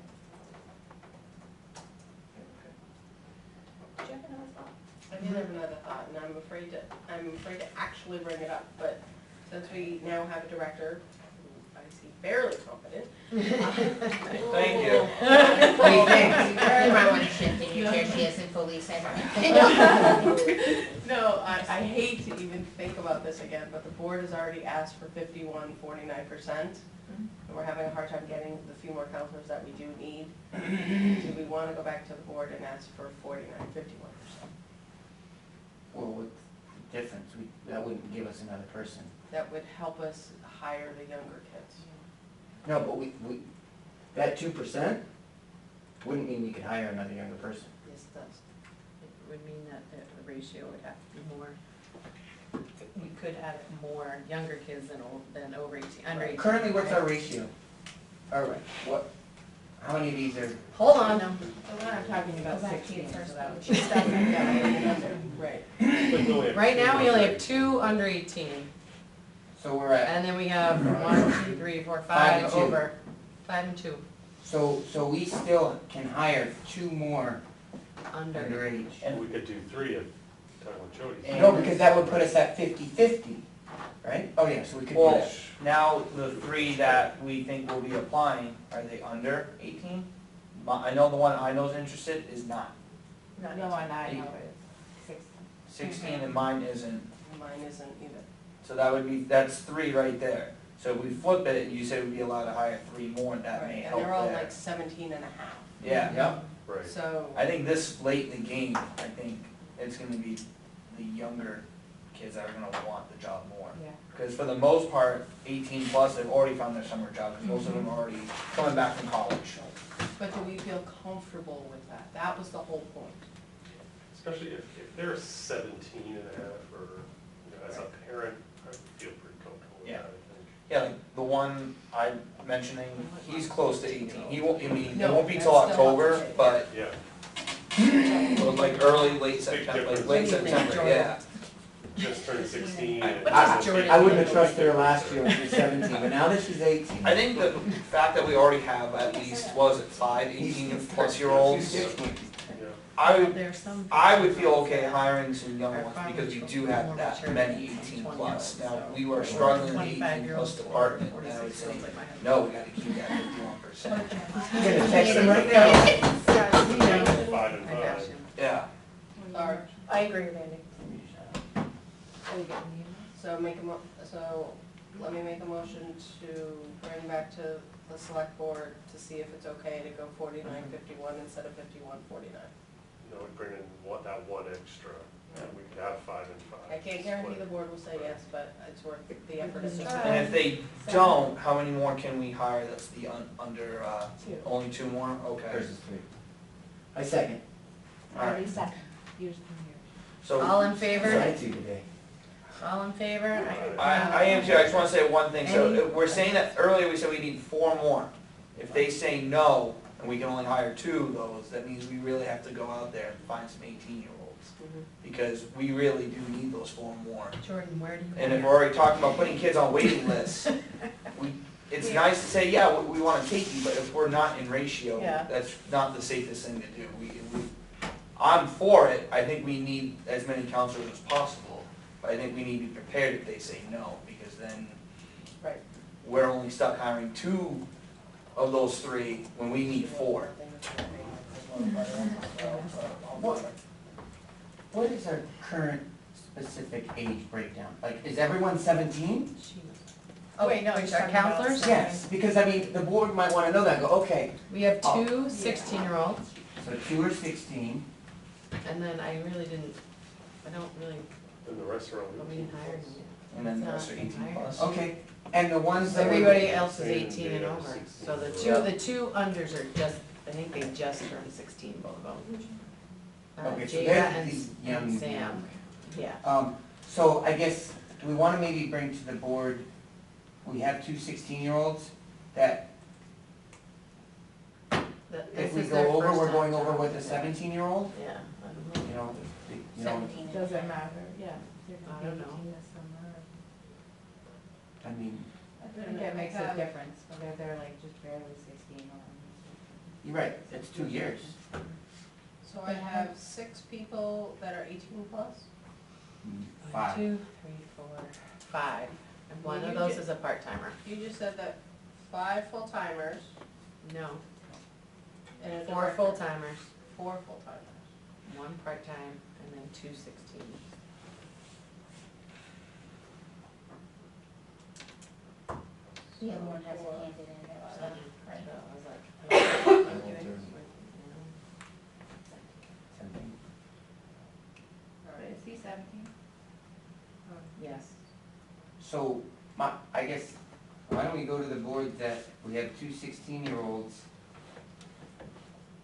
Do you have another thought? I did have another thought, and I'm afraid to, I'm afraid to actually bring it up, but since we now have a director, who I see fairly competent. Uh, Thank you. You might wanna shift in your chair, she hasn't fully said her. No, I, I hate to even think about this again, but the board has already asked for fifty-one, forty-nine percent. And we're having a hard time getting the few more counselors that we do need. Do we wanna go back to the board and ask for forty-nine, fifty-one percent? Well, what's the difference? We, that wouldn't give us another person. That would help us hire the younger kids. No, but we, we, that two percent wouldn't mean we could hire another younger person. Yes, it does. It would mean that the the ratio would have to be more, we could have more younger kids than, ol- than over eighteen, under eighteen. Currently, what's our right? ratio? All right, what, how many of these are, Hold on, So we're not talking about Go back to sixteen, so first that would. she's stopping down. Right. But we only have Right now, we only have two under eighteen, so we're at, and then we have one, two, three, four, Five five and two. over, five and two, so, so we still can hire two more under. underage. And we could do three at time with Jody. No, because that would put us at fifty-fifty, right? Oh, yeah, so we could do Well, that. now, the three that we think will be applying, are they under eighteen? I know the one I know is interested is not, Not No, eighteen. and I Eight. know it's sixteen. sixteen and mine isn't, Mine isn't either. so that would be, that's three right there. So if we flip it, you said we'd be allowed to hire three more, and that may Right, help And they're all there. like seventeen and a half. Yeah, Yep, Right. So, I think this late in the game, I think it's gonna be the younger kids that are gonna want the job more. Yeah. Because for the most part, eighteen plus, they've already found their summer job, because most of them are mm-hmm. already coming back from college. but do we feel comfortable with that? That was the whole point. Especially if, if they're seventeen and a half, or, you know, as a parent, I feel pretty comfortable with Yeah. that, I. Yeah, like the one I'm mentioning, he's close to eighteen. He won't, I mean, it No, won't be that's till still October, date. but Yeah, well, like early, late September, like late What do you think, September, yeah. just turned sixteen. I, and- I, I wouldn't have trusted her last year when she was seventeen, but now that she's eighteen. I think the fact that we already have at least, was it five eighteen plus year olds? Yeah. I would, There's some. I would feel okay hiring some young Our ones because we will do have that many eighteen plus. Now, we were struggling in the 25 eighteen year plus olds or department, and I would say, year olds like my husband. no, we gotta keep that fifty-one percent. You gonna text them right now? Five and five. You. Yeah, Alright, I agree with Andy. Are you getting the so make a mo, so let me make a motion to bring back to the select board to see if it's okay to go forty-nine fifty-one instead of fifty-one forty-nine. You know, we bring in one, that one extra, and we could have five and five. I can't guarantee the board will say yes, but it's worth the effort of just. and if they don't, how many more can we hire that's the un, under, uh, Two. only two more? Okay. Versus three. I second. Alright, second. Yours from here. so. All in favor? what I today. All in favor? I, I am too, I just wanna say one thing, so uh, we're saying that, earlier we said we need four more. If they say no, and we can only hire two of those, that means we really have to go out there and find some eighteen-year-olds. Mhm. Because we really do need those four more. Jordan, where do you? And if we're already talking about putting kids on waiting lists, we, it's nice to say, yeah, we, we wanna take you, but if we're not in ratio, Yeah. that's not the safest thing to do. We, we, I'm for it, I think we need as many counselors as possible, but I think we need to be prepared if they say no, because then Right. we're only stuck hiring two of those three when we need four. What, what is our current specific age breakdown? Like, is everyone seventeen? Oh, Wait, no, which he's are talking about counselors? Yes, because I mean, the board might wanna know that, go, okay, We have oh. two 16-year-olds. so two are sixteen, and then I really didn't, I don't really, And the rest are all but we eighteen didn't plus. yet. And then the rest are eighteen plus. okay, and the ones that were. Everybody else is eighteen and data, over, so the two, the two unders are just, I think they just turned sixteen, both of them. Uh, Okay, so Jada they're and, the and Sam, yeah. Um, so I guess, do we wanna maybe bring to the board, we have two 16 year olds that Th- if this we is go their over, first we're time going over with a seventeen year old? Yeah, I don't know. You know, the- you know, Seventeen. Does it matter? Yeah. I don't know. 18 this summer. I mean, I think it makes a difference whether they're like just barely sixteen or. you're right, it's two years. So I have six people that are eighteen plus? Mm, One, Five. two, three, four, five, and one of you those ju- is a part-timer. You just said that five full-timers No, and a four director. full-timers, Four full-timers. One part-time, and then two sixteen. The other one hasn't handed in their stuff, right? So I was like. Seventeen. But is he seventeen? Um, yes. So, my, I guess, why don't we go to the board that we have two 16 year olds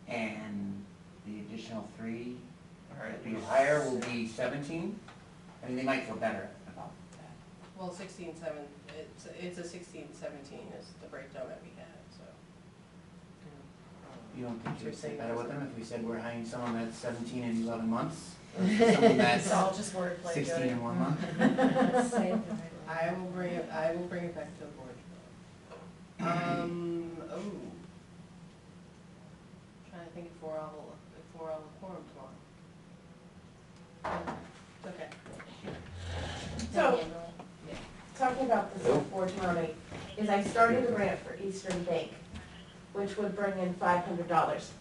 and the additional three that we hire will be seventeen? I mean, they might feel better about that. Well, sixteen, seven, it's, it's a sixteen, seventeen is the breakdown that we had, so. You don't think You're you'd say saying better with them if we said we're hiring someone that's seventeen and eleven months? Or someone that's It's all just wordplay, sixteen Jody. and one month? Say it the right way. I will bring it, I will bring it back to the board. Um, oh. Trying to think if we're all, if we're all in quorum tomorrow. It's okay. So- talking about the select board tomorrow night, is I started a grant for Eastern Bank, which would bring in five hundred dollars.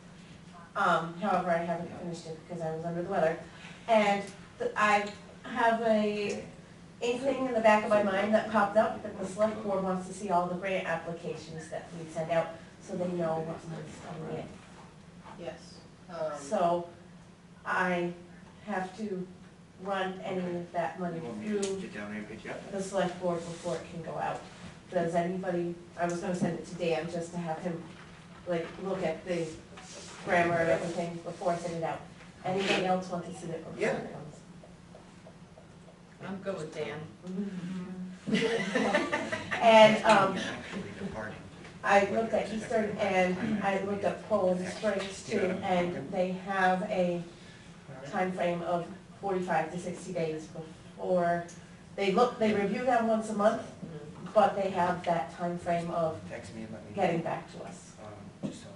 Um, however, I haven't finished it because I was under the weather. And th- I have a inkling in the back of my mind that popped up that the select board wants to see all the grant applications that we send out, so they know what's coming in. Yes. Um, So I have to run any of that money through Get down there and pick you up? the select board before it can go out. Does anybody, I was gonna send it to Dan just to have him, like, look at the grammar and everything before I send it out. Anybody else want to see it before Yeah. it comes? I'm good with Dan. And, um, Actually departing. I looked at Eastern and I looked at Poland Springs too, and they have a time frame of forty-five to sixty days before, they look, they review them once a month, but they have that time frame of Text me and let me. getting back to us. Um, just so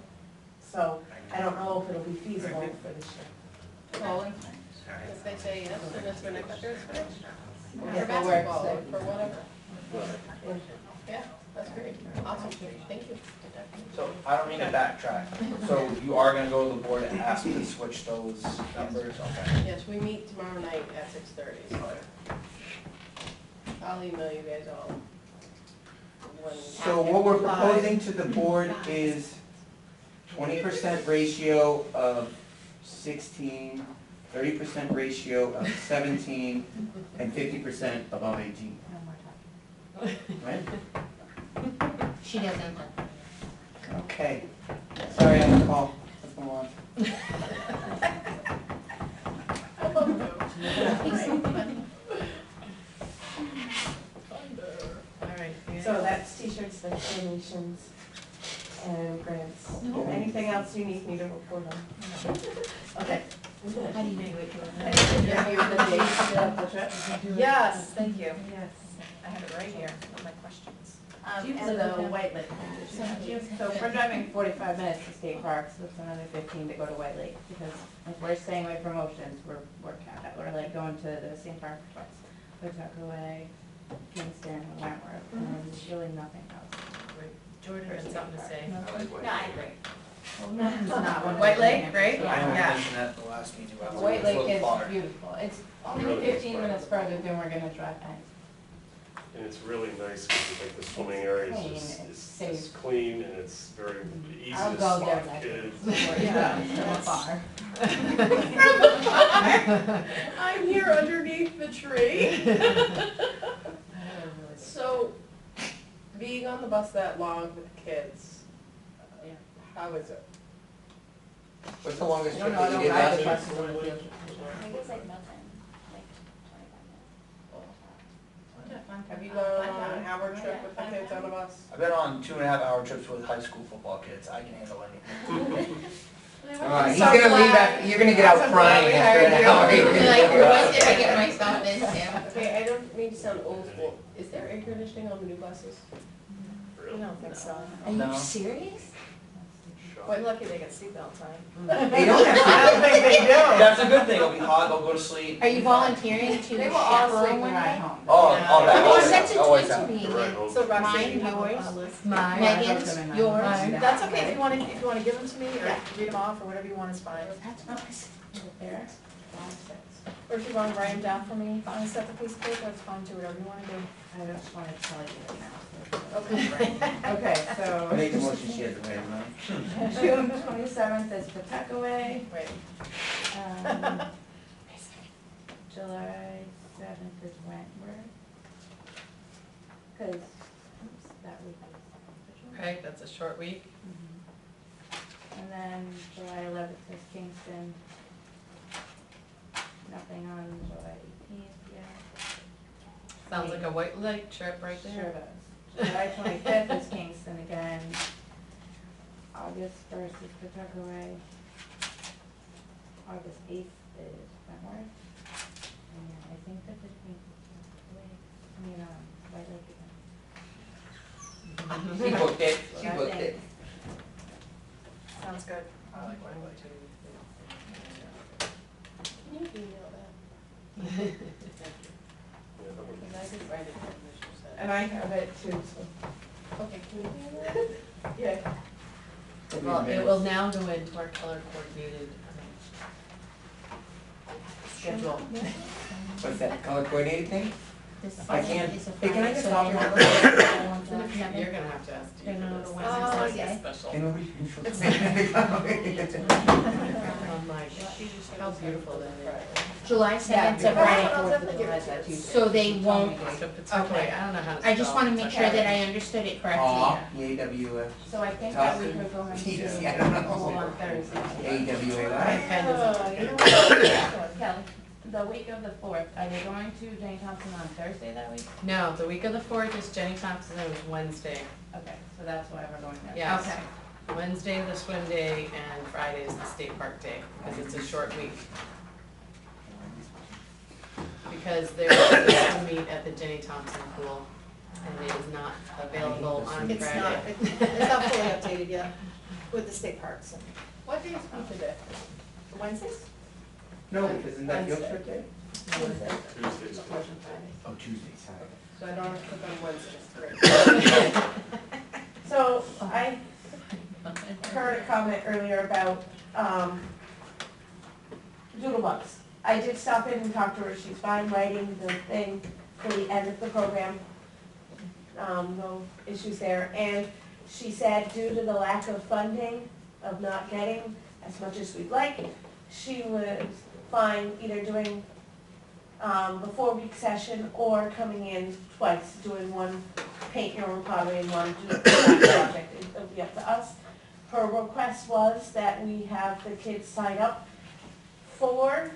So I I don't know if it'll be feasible for this year. Well, if they say yes, then it's for next year's finish. Or Yeah, for for basketball, or for whatever. Yeah, that's great, awesome, thank you. So, I don't mean to backtrack, so you are gonna go to the board and ask to switch those numbers, okay? Yes, we meet tomorrow night at six thirty, so I'll email you guys all. when- So what we're proposing to the board is twenty percent ratio of 16, 30 percent ratio of seventeen, and fifty percent above eighteen. No more talking. Right? She doesn't. Okay. Sorry, I'm on call. Let's move on. All right. So that's t-shirts, that's donations, and grants. No. Anything else you need me to report on? Okay. How do you know it? Yeah, you're the date of the trip. Yes, thank you. Yes. I have it right here, with my questions. Um, and the White Lake. So if we're driving forty-five minutes to state parks, that's another fifteen to go to White Lake, because if we're staying away from oceans, we're, we're capped out. We're like going to the same park twice. Pawtuckaway, Kingston, and Wentworth, and there's really nothing else. Jordan had something to say. No, I agree. Well, nothing's not one of White the Lake, things. right? I Yeah. we Yeah. mentioned that at the last meeting, about White Lake is beautiful. It's only Really fifteen minutes further than we're gonna drive back. And it's really nice, because like the swimming area clean, is just, it's it's, safe. it's clean and it's very easy I'll to go there spot next kids. week. Yeah. From afar. I'm here underneath the tree. So, being on the bus that long with kids, Yeah. how is it? What's the longest trip that you don't did last year? on the field. I think it's like Milton, like twenty-five minutes. Have you gone on a Howard trip with the kids on a bus? I've been on two and a half hour trips with high school football kids, I can handle anything. Uh, he's gonna leave after, you're gonna get out crying after an hour. Like, what did I get myself into? Okay, I don't mean to sound old school, is there air conditioning on the new buses? I don't think so. Are No. you serious? We're lucky they get seatbelt time. Hmm. They don't have to. I don't think they do. That's a good thing, it'll be hot, they'll go to sleep. Are you volunteering to They will all sleep chaperone and one ride day? home. Oh, oh, that Oh, always, send it always to happens. me. You're right. So Roxanne, Mine, you yours? a? Mine. Megan's, yours? Mine. That's okay, if you wanna, if you wanna give them to me, or Yeah. read them off, or whatever you want is fine. That's nice. There. Or if you wanna write them down for me on a separate piece of paper, it's fine too, whatever you wanna do. I just want to tell you right now. so- Okay. Okay, I make the so motion she has to wait a. June twenty-seventh is Pawtuckaway. Right. Um, July seventh is Wentworth. Cause, oops, that week is. Right, that's a short week. Mhm. And then July eleventh is Kingston. Nothing on July eighteenth yet. Sounds like a White Lake trip right Sure there. does. July twenty-fifth is Kingston again. August first is Pawtuckaway. August eighth is Wentworth. And I think that the Pawtuckaway, I mean, um, White Lake again. She booked it, she booked it. Sounds good. I like White Lake too. Can you email that? Yeah, that would- Because I did write it down, as you said. And I have it too, so, Okay, can you email that? yeah. It'll Well, it will now go into our color coordinated um, schedule. What's that, color coordinated thing? This I can't- is a hey, can I Friday, just so talk you're about looking at- You're gonna have to ask Steve They're for this. the This ones- is Oh, like yeah. special. Can we, Oh my gosh, how beautiful that is. July seventh to Yeah, Friday. I'll Fourth of definitely give July it is to that you. Tuesday. So they She told me won't- to- So I don't know how to spell. I just wanna make sure that I understood it correctly. Aw, E A W F, So I think that we could go into Yeah, I don't know. school on Thursday. A W A My pen is you know what? Kelly, the week of the fourth, are they going to Jenny Thompson on Thursday that week? No, the week of the fourth is Jenny Thompson, it was Wednesday. Okay, so that's why we're going there. Yes. Okay. Wednesday the swim day and Friday is the state park day, because it's a short week. Because they're supposed to meet at the Jenny Thompson pool, and it is not available on Friday. It's not, it- it's not fully updated yet with the state parks. and- What day is pizza day? Wednesdays? No, because isn't that field trip day? Wednesday. Tuesdays. Oh, Tuesday, sorry. So I don't have to click on Wednesday, great. So I heard a comment earlier about, um, doodlebugs. I did stop in and talk to her, she's fine writing the thing for the end of the program. Um, no issues there, and she said due to the lack of funding, of not getting as much as we'd like, she was fine either doing, um, the four-week session or coming in twice, doing one paint your own pottery and one do a project, it'll be up to us. Her request was that we have the kids sign up for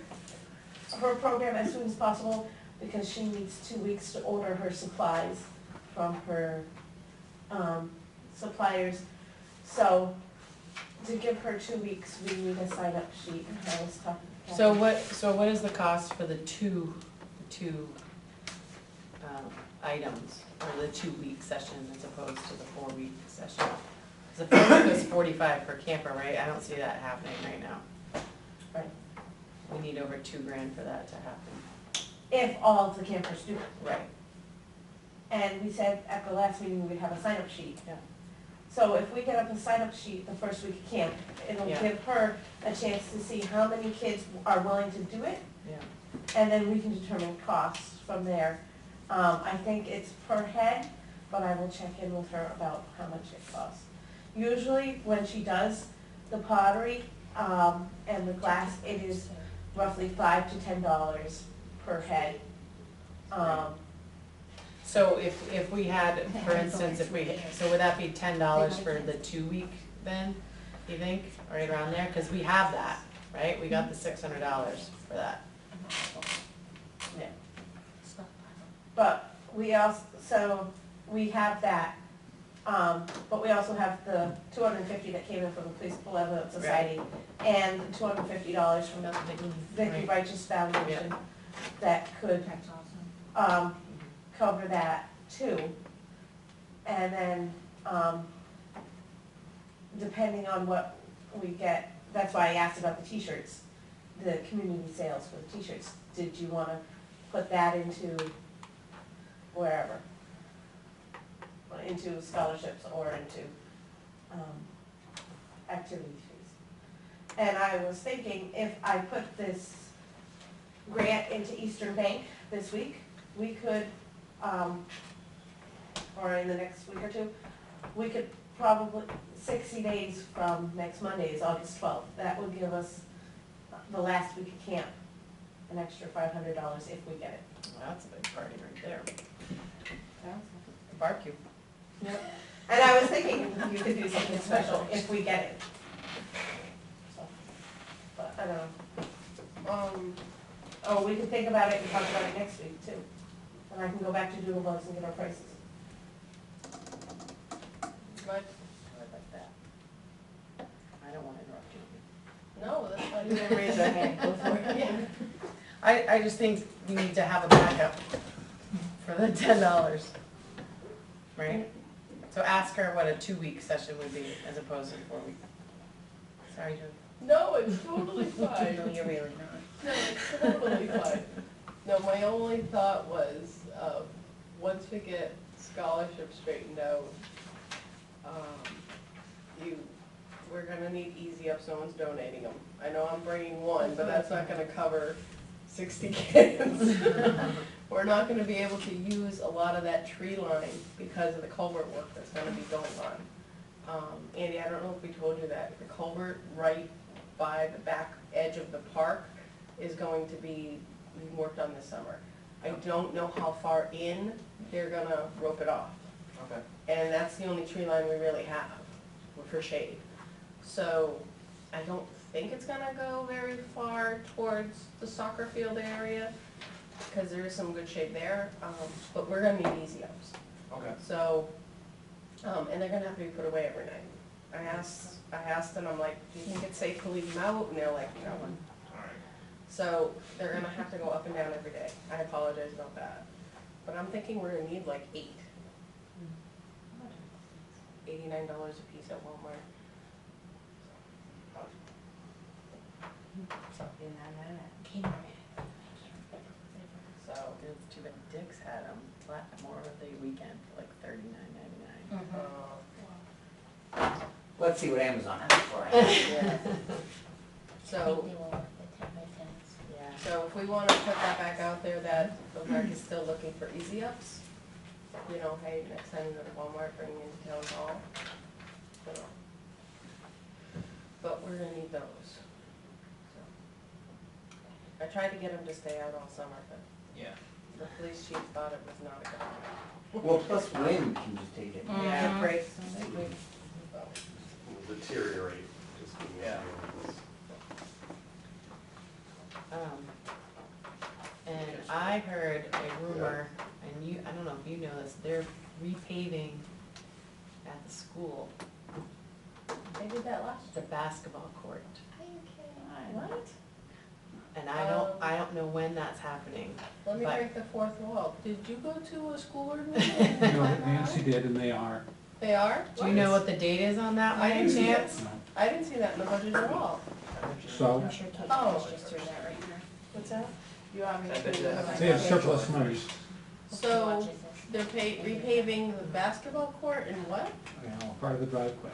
her program as soon as possible, because she needs two weeks to order her supplies from her, um, suppliers. So, to give her two weeks, we need a sign-up sheet, and I was talking So what, so what is the cost for the two, the two, um, items, or the two-week session as opposed to the four-week session? The four-week was forty-five per camper, right? I don't see that happening right now. Right. We need over two grand for that to happen. If all of the campers do it. Right. And we said at the last meeting, we'd have a sign-up sheet. Yeah. So if we get up a sign-up sheet the first week of camp, it'll Yeah. give her a chance to see how many kids are willing to do it, Yeah. and then we can determine costs from there. Um, I think it's per head, but I will check in with her about how much it costs. Usually, when she does the pottery, um, and the glass, it is roughly five to ten dollars per head. Um, So if, if we had, for instance, if we, so would that be ten dollars for the two-week then, you think, right around there? Cause we have that, right? We got the six hundred dollars for that. Yeah. But we also, so we have that, um, but we also have the two hundred and fifty that came in from the Police Benevolent Society and the two hundred and fifty dollars from the Vicky Right. Righteous Foundation that could, um, cover that too. And then, um, depending on what we get, that's why I asked about the t-shirts, the community sales for the t-shirts. Did you wanna put that into wherever? Into scholarships or into, um, activity fees? And I was thinking, if I put this grant into Eastern Bank this week, we could, um, or in the next week or two, we could probably, sixty days from next Monday is August twelfth, that would give us the last week of camp, an extra five hundred dollars if we get it. Well, That's a big party right there. Sounds Barbecue. And I was thinking you could do something special if we get it. So, But I don't know, Um, oh, we could think about it and talk about it next week too. And I can go back to Doodlebugs and get our prices. but, I like that. I don't wanna interrupt you. no, that's fine. You didn't raise your hand, go for it. Yeah. I, I just think we need to have a backup for the ten dollars. Right? So ask her what a two-week session would be as opposed to four week. Sorry, Joe. No, it's totally fine. No, you're really not. No, it's totally fine. No, my only thought was, um, once we get scholarships straightened out, um, you, we're gonna need easy ups, someone's donating them. I know I'm bringing one, but that's not gonna cover sixty kids. We're not gonna be able to use a lot of that tree line because of the culvert work that's gonna be going on. Um, Andy, I don't know if we told you that, the culvert right by the back edge of the park is going to be being worked on this summer. I don't know how far in they're gonna rope it off. Okay. And that's the only tree line we really have for shade. So I don't think it's gonna go very far towards the soccer field area, because there is some good shade there, um, but we're gonna need easy ups. Okay. So, um, and they're gonna have to be put away every night. I asked, I asked them, I'm like, do you think it's safe to leave them out? And they're like, no. So they're gonna have to go up and down every day. I apologize about that. But I'm thinking we're gonna need like eight. Eighty-nine dollars a piece at Walmart. You're not mad at it. can't remember. I can't remember. So it's too bad Dick's had them, flat, more of the weekend for like thirty-nine ninety-nine. Uh, Let's see what Amazon has for us. yeah. So, think they will, the ten by tens. Yeah. So if we wanna put that back out there, that the rec is still looking for easy ups, you know, hey, next time you go to Walmart, bring me into town hall, you know. But we're gonna need those, so. I tried to get them to stay out all summer, but Yeah. the police chief thought it was not a good idea. Well, plus wind can just take it. Yeah, Mhm. great. It'll Deteriorate, just. being Yeah. Able to- Um, And I heard a rumor, and you, I don't know if you know this, they're repaving at the school, They did that last the basketball court. Are you kidding? What? And I don't, Um, I don't know when that's happening. Let me But- break the fourth wall. Did you go to a school board You meeting? know, Nancy did, and they are. They are? Do you know what the date is on that by I any didn't see chance? No. I didn't see that in the budget at all. So, I'm sure Kate Oh. What's that? You obviously. I bet you that- they have surplus money. So, Watches this. they're pa- repaving the basketball court and what? Part of the driveway.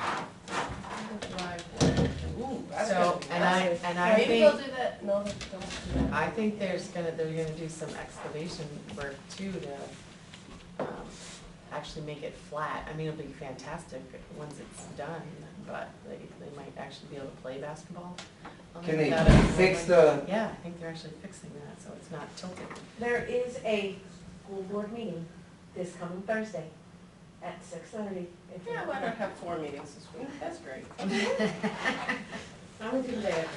The driveway. Ooh, that's So, gonna and I, and I Maybe they'll think, do that, no, they don't do that. I think there's gonna, they're gonna do some excavation work too to, um, actually make it flat. I mean, it'll be fantastic once it's done, but they, they might actually be able to play basketball. On Can it they without it fix the, Yeah, I think they're actually fixing that, so it's not tilted. There is a school board meeting this coming Thursday at six thirty. Yeah, why not have four meetings this week? That's great. I would do that.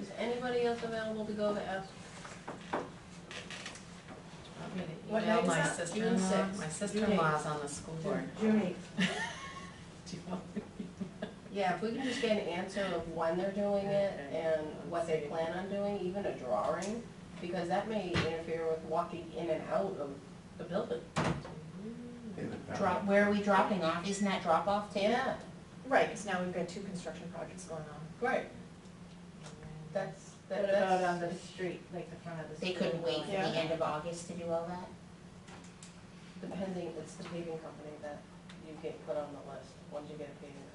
Is anybody else available to go to ask? Want me to What email night is my that? June sister-in-law? sixth. My sister-in-law's on the school board. June eighth. Do you want me to- Yeah, if we can just get an answer of when they're doing it and what they plan on doing, even a drawing, because that may interfere with walking in and out of the building. Drop, where are we dropping off? Isn't that drop off too? Yeah, Right, because now we've got two construction projects going on. right. That's, that, What about on that's, the street, like the front of the school? They couldn't wait for Yeah. the end of August to do all that? depending, it's the paving company that you get put on the list, once you get a paving company.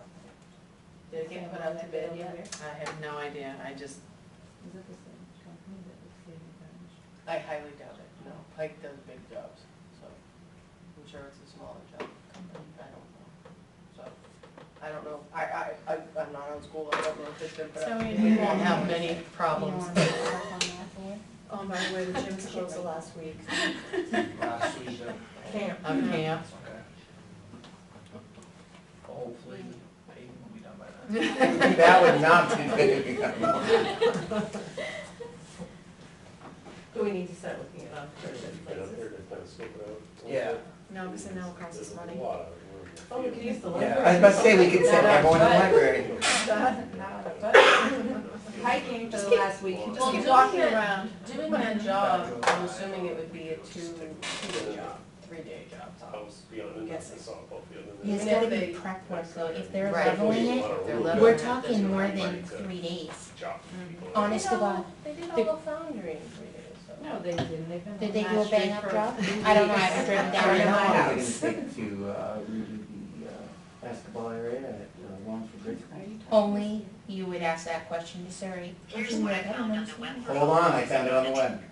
Did it get put out to bid yet? I have no idea, I just, Is it the same company that was saving damage? I highly doubt it, no, Pike does big jobs, so I'm sure it's a smaller job company, I don't know. So, I don't know, I, I, I, I'm not on school, I don't know if it's been put so out. we we won't have many You don't problems. wanna work on that for? Oh, by the way, the gym's closed the last week. Last week, uh, Camp. Of camp. okay. Hopefully, paving will be done by then. That would not be good. Do we need to start looking at alternative up places? there to of scope it. Yeah. No, because then that'll cost us money. lot of room. Oh, we could use the Yeah, library. I was about to say, we could send everyone to the library. Hiking for the last week, you Well, just keep doing walking it- around. Doing that job, I'm assuming it would be a two, two-day job, three-day job. House beyond and that's the Guessing. softball field. and There's then- gotta they- be prep work though, if they're Right. leveling it, They're room. we're Yeah. talking more than three days. Chop people. Honest to God. They did all the foundry in three days, so. No, they didn't, they've been. Did they do a bang up job? I don't know, I haven't driven down don't there. how in a we're gonna take to, uh, redo the, uh, basketball area at, uh, Wallingford Bridge. Only you would ask that question to Siri. Here's what I found on the web. Hold on, I found it on the web.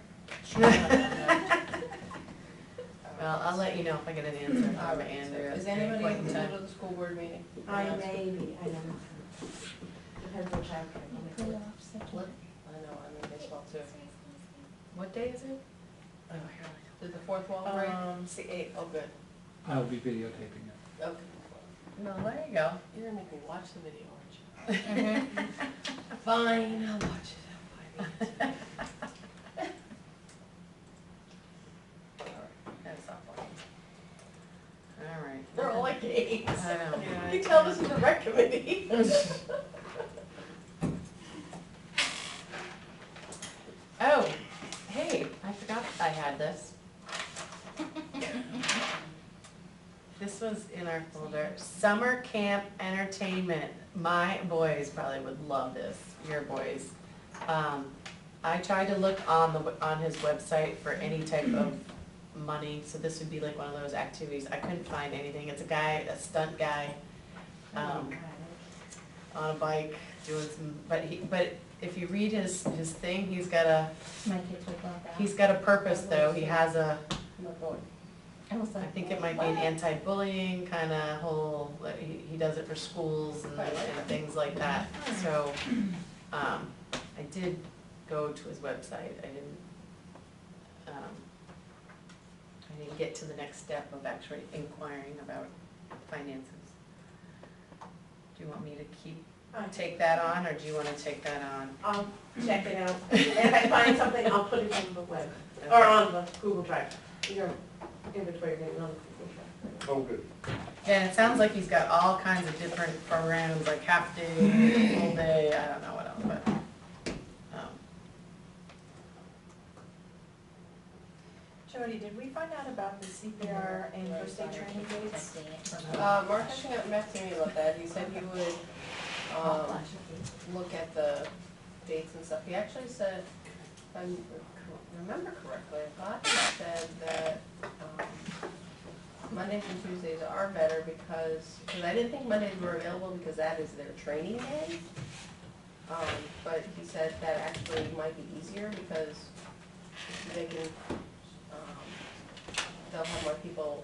Well, I'll let you know if I get an answer from All right, Andrew. Is anybody point in able to time. go to the school board meeting? I may be, I don't know. Depends on childcare. What? I know, I'm in baseball too. What day is it? Oh, Did the fourth wall break? Um, it's the eighth. Oh, good, I'll be videotaping it. okay. No, there you go. You're gonna make me watch the video, aren't you? Mhm. Fine, I'll watch it in five minutes. That's not funny. All right. They're all like eight. I know. Yeah, You can tell this is the rec committee. Oh, hey, I forgot I had this. This was in our folder, summer camp entertainment. My boys probably would love this, your boys. Um, I tried to look on the, on his website for any type of money, so this would be like one of those activities, I couldn't find anything, it's a guy, a stunt guy, um, on a bike, doing some, but he, but if you read his, his thing, he's got a, My kids would love that. he's got a purpose though, he has a, I was I like, think it might be an anti-bullying kind of whole, like, he, he does it for schools and, and things like that. So, um, I did go to his website, I didn't, um, I didn't get to the next step of actually inquiring about finances. Do you want me to keep, Uh, take that on, or do you wanna take that on? I'll check it out. If I find something, I'll put it on the web, or on the Google Drive. Your inventory may be on the Google Drive. Oh, good. Yeah, it sounds like he's got all kinds of different programs, like half day, full day, I don't know what else, but, um, Jody, did we find out about the CPR and first aid training dates? Uh, Mark actually got back to me about that, he said he would, um, look at the dates and stuff. He actually said, if I remember correctly, I thought he said that, um, Mondays and Tuesdays are better because, because I didn't think Mondays were available because that is their training day. Um, but he said that actually might be easier because they can, they'll have more people,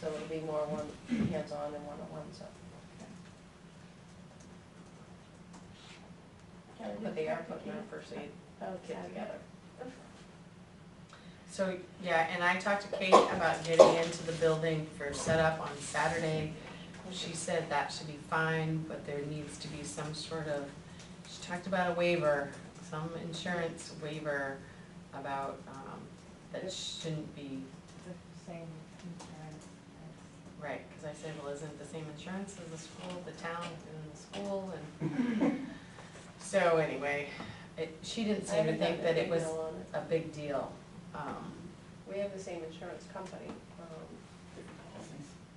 so it'll be more one, hands-on and one-on-one, so. But they are putting our first aid kit together. So, yeah, and I talked to Kate about getting into the building for setup on Saturday. She said that should be fine, but there needs to be some sort of, she talked about a waiver, some insurance waiver about, um, that shouldn't be, the same insurance. right, cause I said, well, isn't it the same insurance as the school, the town and the school and, so anyway, it, she didn't I seem to haven't think got that the it was email on a big deal. Um, We have the same insurance company, um,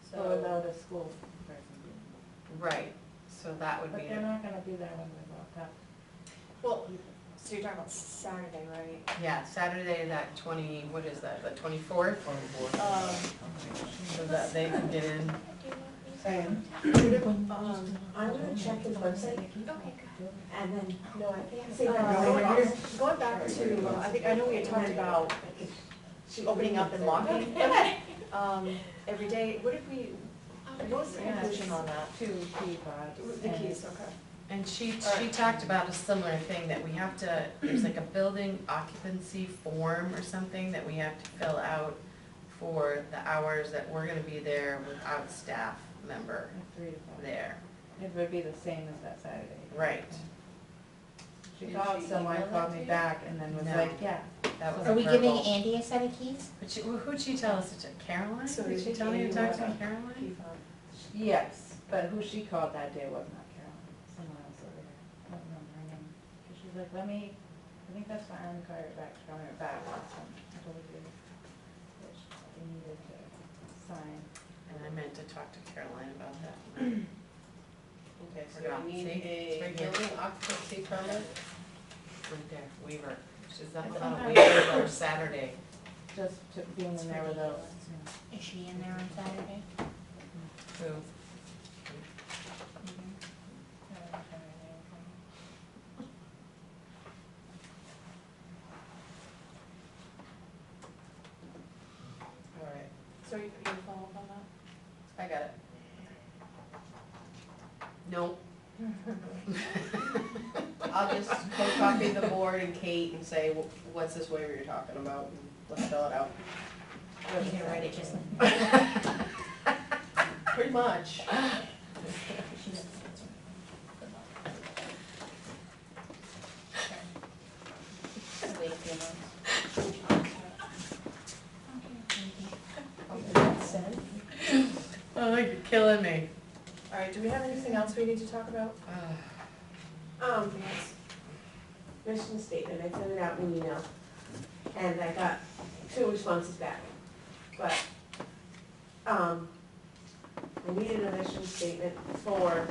So so. without a school person. right, so that would But be. they're not gonna be there when we walk up. Well, so you're talking about Saturday, right? Yeah, Saturday, that twenty, what is that, the twenty-fourth? Um, So that they can get in. Um, I'm gonna check his website Okay, and then, no, I, see if I uh, can going, go in. going back to, uh, I think, I know we had talked about opening up and locking, um, every day, what did we, what was the Yeah. conclusion on that? Two key fobs. The keys, okay. And she, she talked about a similar thing, that we have to, there's like a building occupancy form or something that we have to fill out for the hours that we're gonna be there without staff member Three to five. there. It would be the same as that Saturday. Right. She Did called she someone, email called that me you? back and then was No. like, yeah. That was Are we giving verbal. Andy a set of keys? But she, who'd she tell us to, check? Caroline? So Did did she tell you to you talk to Caroline? Yes, but who she called that day was not Carolyn, someone else over there. I don't remember her name. 'Cause she's like, let me, I think that's why I'm back, calling her back. That's I told you that she- they needed to sign. And I meant to talk to Caroline about that. Okay, so Forgot. we need See? It's a right here. building occupancy permit. Right there, Weaver. She's not I on a Weaver or Saturday. Just to being in there without, Is she in there on Saturday? Who? All right, So you, you follow up on that? I got it. Nope. I'll just co-copy the board and Kate and say, "Wh- what's this waiver you're talking about, and let's fill it out. You can write it just. Pretty much. Wait a few months. Oh, you're killing me. All right, do we have anything else we need to talk about? Um, mission statement, I sent it out in an email, and I got two responses back. But, um, I needed a mission statement for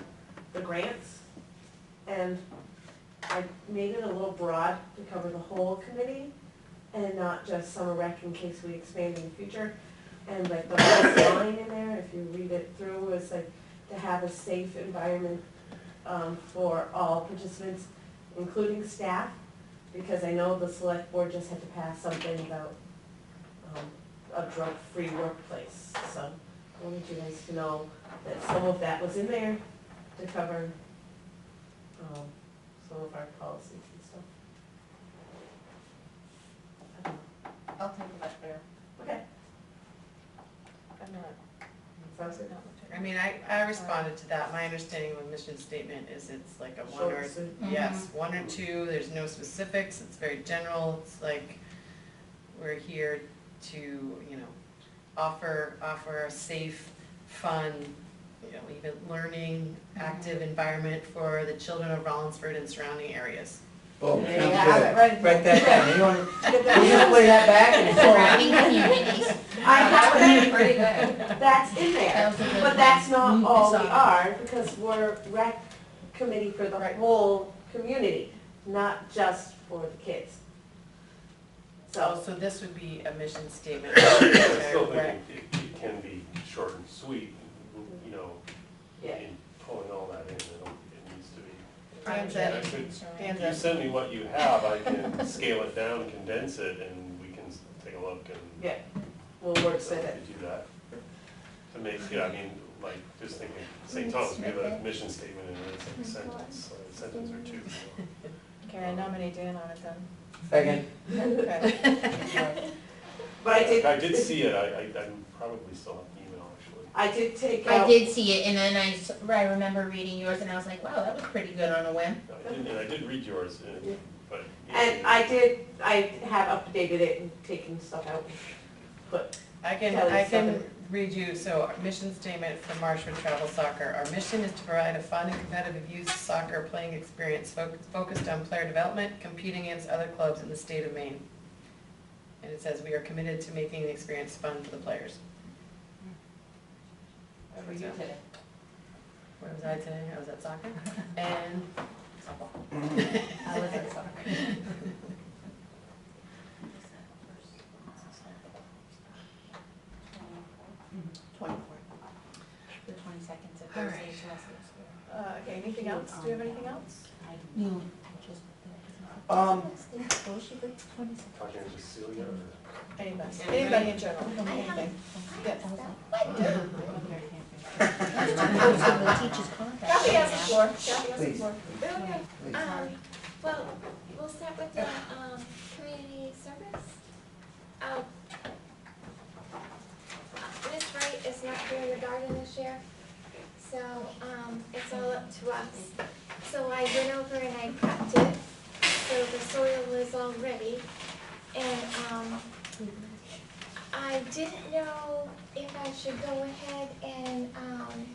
the grants, and I made it a little broad to cover the whole committee and not just summer rec in case we expand in the future. And like the whole line in there, if you read it through, was like to have a safe environment um, for all participants, including staff, because I know the select board just had to pass something about um, a drug-free workplace. So I wanted you guys to know that some of that was in there to cover um, some of our policies and stuff. I'll take it about there. Okay, I'm not, sounds good. Not I mean, I, I responded to that, my understanding of a mission statement is it's like a one or, mm-hmm. yes, one or two, there's no specifics, it's very general, it's like, we're here to, you know, offer, offer a safe, fun, you know, even learning, active mm-hmm. environment for the children of Rollinsford and surrounding areas. Boom, There you sounds have it, good. right. Write that down, you want, you gonna play that back and Thriving communities. I have that, Pretty good. that's in there, That was a good but that's not one. all we Sorry. are, because we're rec committee for the whole community, not just for the kids. So, So, so this would be a mission statement. I still Right. think it, it can be short and sweet, you know, yeah, in pulling all that in, I don't, it needs to be. Dan's I in. could, if you send me what you have, I can scale it down, condense it, and we can s- take a look and. yeah, we'll work with it. To do that. To make, yeah, I mean, like, just thinking, St. Thomas, we have a mission statement and it's like a sentence, like a sentence or two. you. Okay, I nominate Dan on it then. Second, Okay. But I did, I did see it, I, I, I'm probably still have the email, actually. I did take I out, did see it, and then I, s- I remember reading yours, and I was like, wow, that was pretty good on a whim. I did, and I did read yours, uh, but. and I did, I have updated it and taken stuff out, put, I can, Kelly, I can second. read you, so our mission statement for Marshwood Travel Soccer. Our mission is to provide a fun and competitive youth soccer playing experience foc- focused on player development, competing against other clubs in the state of Maine. And it says, we are committed to making the experience fun for the players. Where were you today? Where was I today? I was at soccer and softball. I was at soccer. Twenty-four. The twenty-second to All right. Thursday, so that's next week. Uh, okay, anything else? Do you have anything else? You just. Um, Oh, she put twenty-second. Talking to Cecilia or? Anybody, anybody in general, anything? Yes. The teacher's contract. Kathy has the floor, Kathy has the Please. floor. Okay, please. um, well, we'll start with the, um, community service. Um, Miss Wright is not doing the garden this year, so, um, it's all up to us. So I went over and I prepped it, so the soil is all ready. And, um, I didn't know if I should go ahead and, um,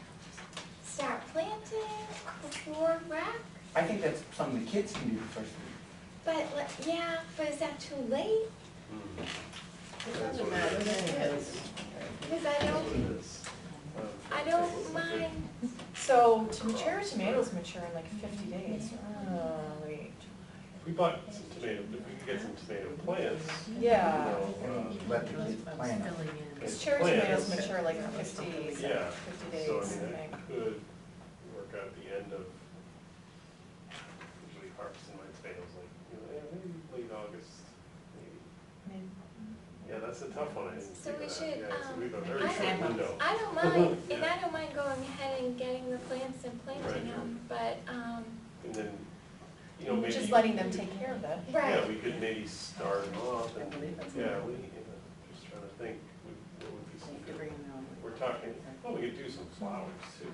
start planting before rec. I think that's something the kids can do the first week. But, yeah, but is that too late? It doesn't matter, they're. Because I don't, I don't mind, So to mature tomatoes mature in like fifty days. Oh, wait. We bought some tomato, if we could get some tomato plants, you Yeah, know, uh, Let the kids I was plan. filling because cherry Plants. tomatoes mature like fifty, Yeah, fifty days, so I I mean, think. that could work out the end of, usually harvesting my tomatoes like, you know, yeah, maybe late August, maybe. Yeah, that's a tough one, I didn't So think we of that, should, yeah, so um, we have a very I short don't- window. I don't mind, and I don't mind going ahead and getting the plants and planting Right. them, but, um, And then, you know, maybe. Just letting them take care of it. Yeah, we could maybe start them off and, I believe that's- yeah, we, you know, just trying to think, what what would be some You could good, bring them on. we're talking, well, we could do some flowers too.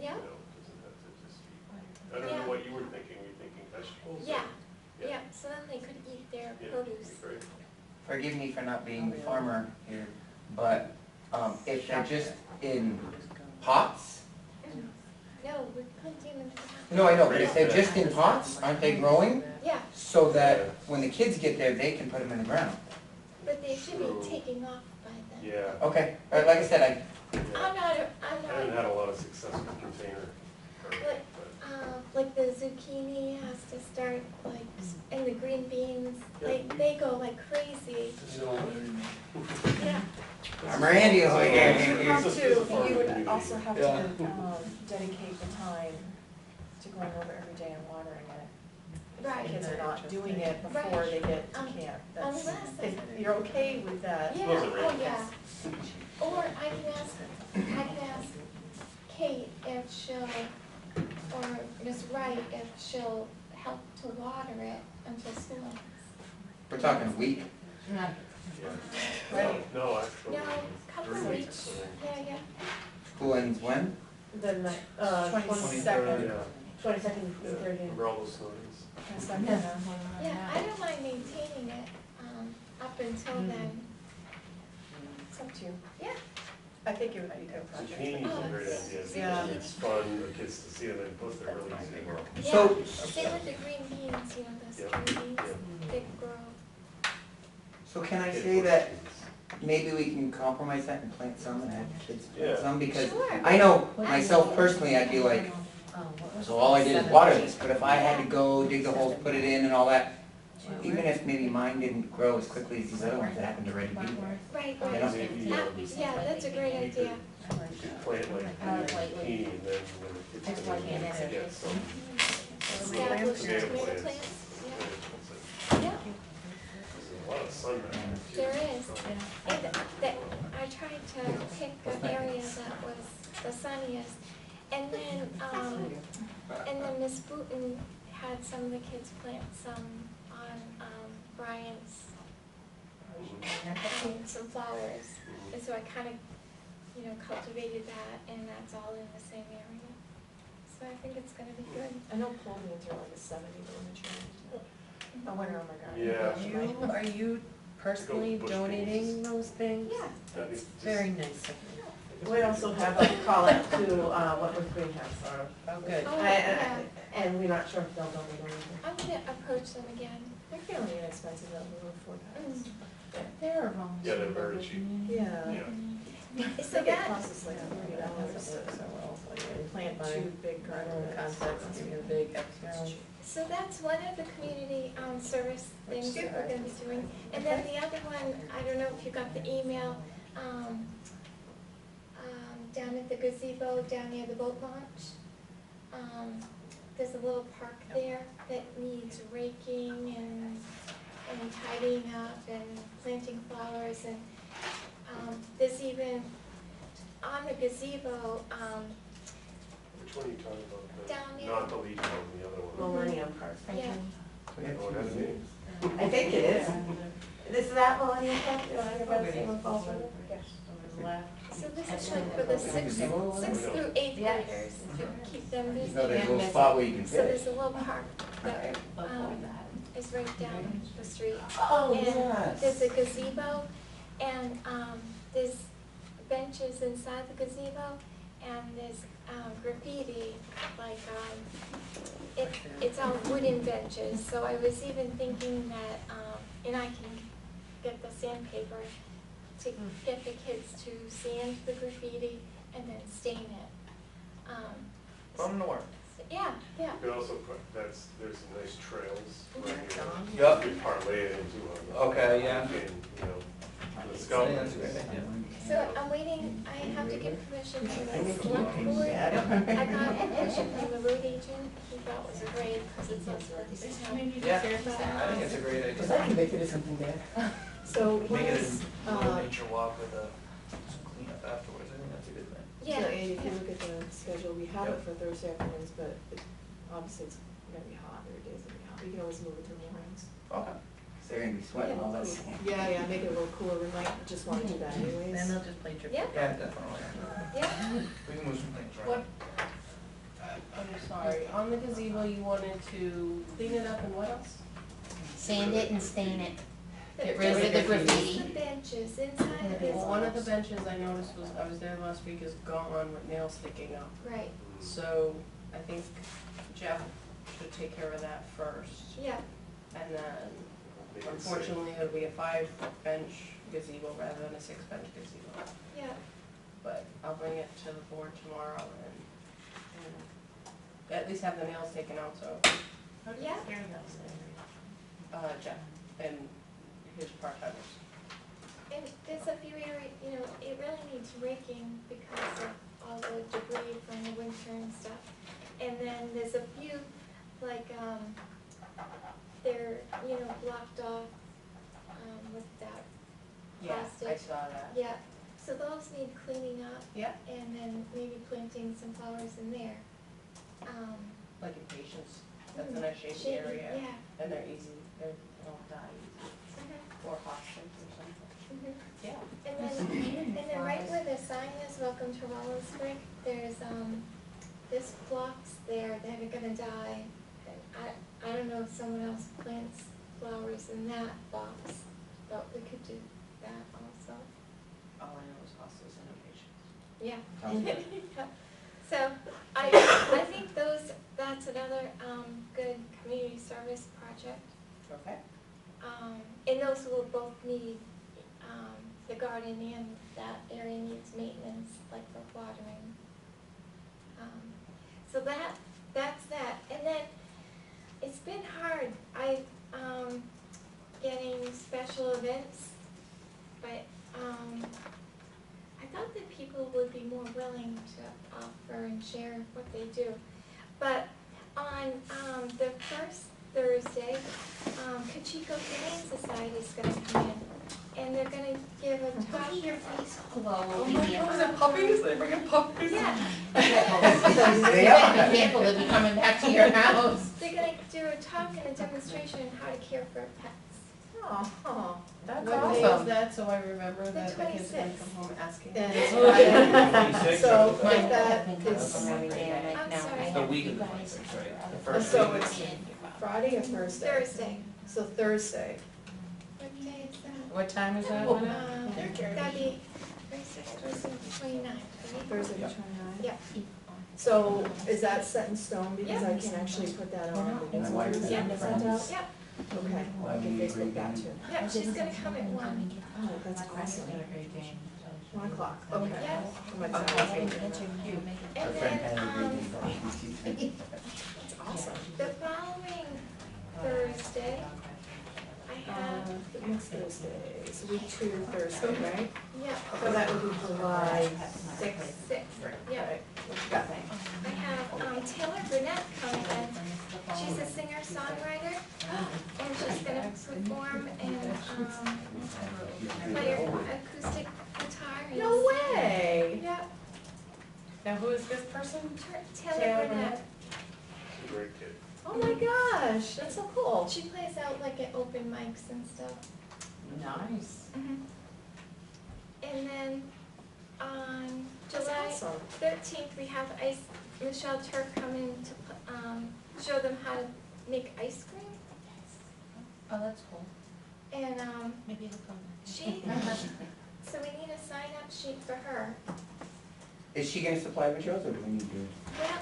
Yeah. You know, doesn't have to just be, I don't Yeah. know what you were thinking, were you thinking vegetables? or- Yeah, Yeah. yeah, so then they could eat their Yeah, produce. that'd be great. Forgive me for not being the farmer here, but, um, if they're just in pots, No, we're planting them in the house. no, I know, but if they're just in pots, aren't they growing? Yeah, So that when the kids get there, they can put them in the ground. but they should True. be taking off by then. Yeah. Okay, all right, like I said, I, yeah. I'm not, a- I'm I haven't not, had a lot of success with container gardening, But, but, Uh, like the zucchini has to start like, s- and the green beans, they, they go like crazy. Yeah, I'm Randy over You here. have to, it's a farm you would also have to, um, dedicate the time to going over every day and watering it. If Right. the kids are not doing it before Right. they get to Um, camp, that's, unless I- if you're okay with that. yeah, Wasn't oh rain. yeah. Or I can ask, I can ask Kate if she'll, or Miss Wright if she'll help to water it until school. We're talking a week. Right. No, actually. No, couple of weeks, yeah, yeah. School ends when? The ni- uh, think. twenty-second, Yeah, twenty-second through yeah, thirtieth. remember all those snowies? That's not gonna- Yeah, I don't mind maintaining it, um, up until then. It's up to you. Yeah. I think you would be a good project. Zucchini is a great idea, Yeah. because it's fun, the kids to see them, and plus they're really easy to grow. So- Yeah, same with the green beans, you know, the Yeah, string beans, yeah. they grow. So can I say that maybe we can compromise that and plant some and have kids plant Yeah. some? Because Sure. I know myself personally, I'd be like, so all I did is water this, but if I had to go dig the holes, put it in and all that, even if maybe mine didn't grow as quickly as these other ones that happened to already be there. Right, Yeah. right. Maybe, Yeah, that's a great idea. you could plant like zucchini, and then when the kids That's come why in, you can't get some. Established Tomato tomato plants. plants, Yeah, yeah, yeah, There's a lot of sun back there. is. And that, I tried to pick an area that was the sunniest. And then, um, and then Miss Booton had some of the kids plant some on, um, Brian's, um, some flowers. And so I kind of, you know, cultivated that and that's all in the same area. So I think it's gonna be good. I know pole beans are like a seventy millimeter. I went around my garden. Yeah. You, are you personally bush donating those things? Yeah. That'd be It's just- very nice of you. We also have a call out to, uh, Wentworth Greenhouse, or, uh, Oh, good. Oh, I- yeah. I- and we're not sure if they'll donate anything. I'm gonna approach them again. They're fairly inexpensive, though, we were four pounds. Mm. They're volunteer. Yeah, they're very cheap. Mm-hmm. Yeah. Yeah. I So think it that, costs us like thirty dollars So well, so to you plant two big garden own beds. concepts, give you the big extra. So that's one of the community, um, service things that we're gonna be doing. And then the other one, I don't know if you got the email, um, um, down at the gazebo, down near the boat launch. Um, there's a little park there that needs raking and, and tidying up and planting flowers and, um, there's even, on the gazebo, um, Which one are you talking about? The- Down there. Not the Legion one, the other one. Millennium Park. yeah, Oh, it has a name. I think it is. This is that Millennium Park, you want to hear about Salmon Falls? so this is like for the sixth, sixth through eighth Yes. graders, to keep them busy. You know, there's a little spot where you can So fit. there's a little park that, um, is right down the street. Oh, And yes. There's a gazebo, and, um, there's benches inside the gazebo, and there's, um, graffiti, like, um, it, it's all wooden benches, so I was even thinking that, um, and I can get the sandpaper to get the kids to sand the graffiti and then stain it. Um, From north. work. yeah, yeah, You could also put, that's, there's some nice trails right here. Yup. You could parlay it into a. Okay, yeah. And, you know, the I that's a great idea. So I'm waiting, I have to get permission from the select board. I got permission from the road agent, he thought it was a great, because it's not supposed to town. Yeah, I think it's a great idea. Because I can make it something there. So Make what it is, a little uh, nature walk with a, some cleanup afterwards, I think that's a good thing. so Yeah, Andy, if you look at the schedule, we have it for Thursday afternoons, but it, obviously it's gonna be hot, there are days that be hot, we can always move it to the mornings. Okay. So they're gonna be sweating all that sand. Yeah, yeah, make it a little cooler, we might just wanna do that anyways. Then they'll just play trip. Yeah. Yeah, definitely. yeah, We can move some things What, around. I'm sorry, on the gazebo, you wanted to clean it up and what else? Sand it and stain it. Get rid of just the Just graffiti. the benches inside the Well, one of the gazebo. benches I noticed was, I was there last week, is gone with nails sticking up. Right, So I think Jeff should take care of that first. yeah, And then Make it safe. unfortunately, it'll be a five bench gazebo rather than a six bench gazebo. yeah, But I'll bring it to the board tomorrow and, and at least have the nails taken out, so, How do you Yeah. scare them? uh, Jeff and his part-timers. And there's a few areas, you know, it really needs raking because of all the debris from the winter and stuff. And then there's a few, like, um, they're, you know, blocked off, um, with that Yeah, I Plastic. saw that. Yeah, so those need cleaning up Yeah, and then maybe planting some flowers in there. Um, like impatiens, that's a nice shady shady, area, Yeah. and they're easy, they're, they don't die easy, Mhm, or hospice or something. mhm. Yeah. And then, and then right where the sign is, welcome to Rollinsford, there's, um, there's blocks there that are gonna die. And I, I don't know if someone else plants flowers in that box, but we could do that also. All I know is hospice and patients. Yeah. Sounds good. So, I, I think those, that's another, um, good community service project. Okay. Um, and those will both need, um, the garden and that area needs maintenance, like for watering. Um, so that, that's that, and then, it's been hard, I, um, getting special events, but, um, I thought that people would be more willing to offer and share what they do. But on, um, the first Thursday, um, Cocheco Humane Society is gonna come in, and they're gonna give a talk. Look your face glow. Oh my god, is it puppies? They bringing puppies? Yeah, They are. Be careful, they'll be coming back to your house. they're gonna do a talk and a demonstration on how to care for pets. Oh, That's what day is awesome. that, so I remember The that the kids are gonna 26th. come home asking? And it's Friday. So, or the- if that Mine is every day, I'm I'm no, sorry. I The have week of the twenty-sixth, right? The first so week. it's Friday or Thursday? Thursday, So Thursday. what day is that? What time is that? Um, that'd be Thursday, twenty-nine, right? Thursday the Yeah. 29th. Yeah. So is that set in stone because Yeah. I can actually put that on the My wife newsletter and and her send out? friends. Yep, Okay, I can Facebook that too. yep, she's gonna come at one. Oh, that's awesome. One o'clock, okay. Yeah. I'm gonna tell her. And Her friend then, a um, baby. That's awesome. the following Thursday, I Uh, next Thursday, so week two Thursday, right? yeah, So that would be July six, six, yeah. Okay, what you got? I have, um, Taylor Burnett coming in. She's a singer-songwriter, and she's gonna perform and, um, play her acoustic guitar. and No sing. way! Yeah, Now, who is this person? Taylor Taylor Burnett. She's a great kid. Oh my gosh, that's so cool. She plays out like at open mics and stuff. Nice. And then on That's July awesome. thirteenth, we have ice, Michelle Turk coming to, um, show them how to make ice cream. Oh, that's cool. And, um, Maybe it'll come. she, so we need a sign-up sheet for her. Is she gonna supply materials or do we need to? Yeah,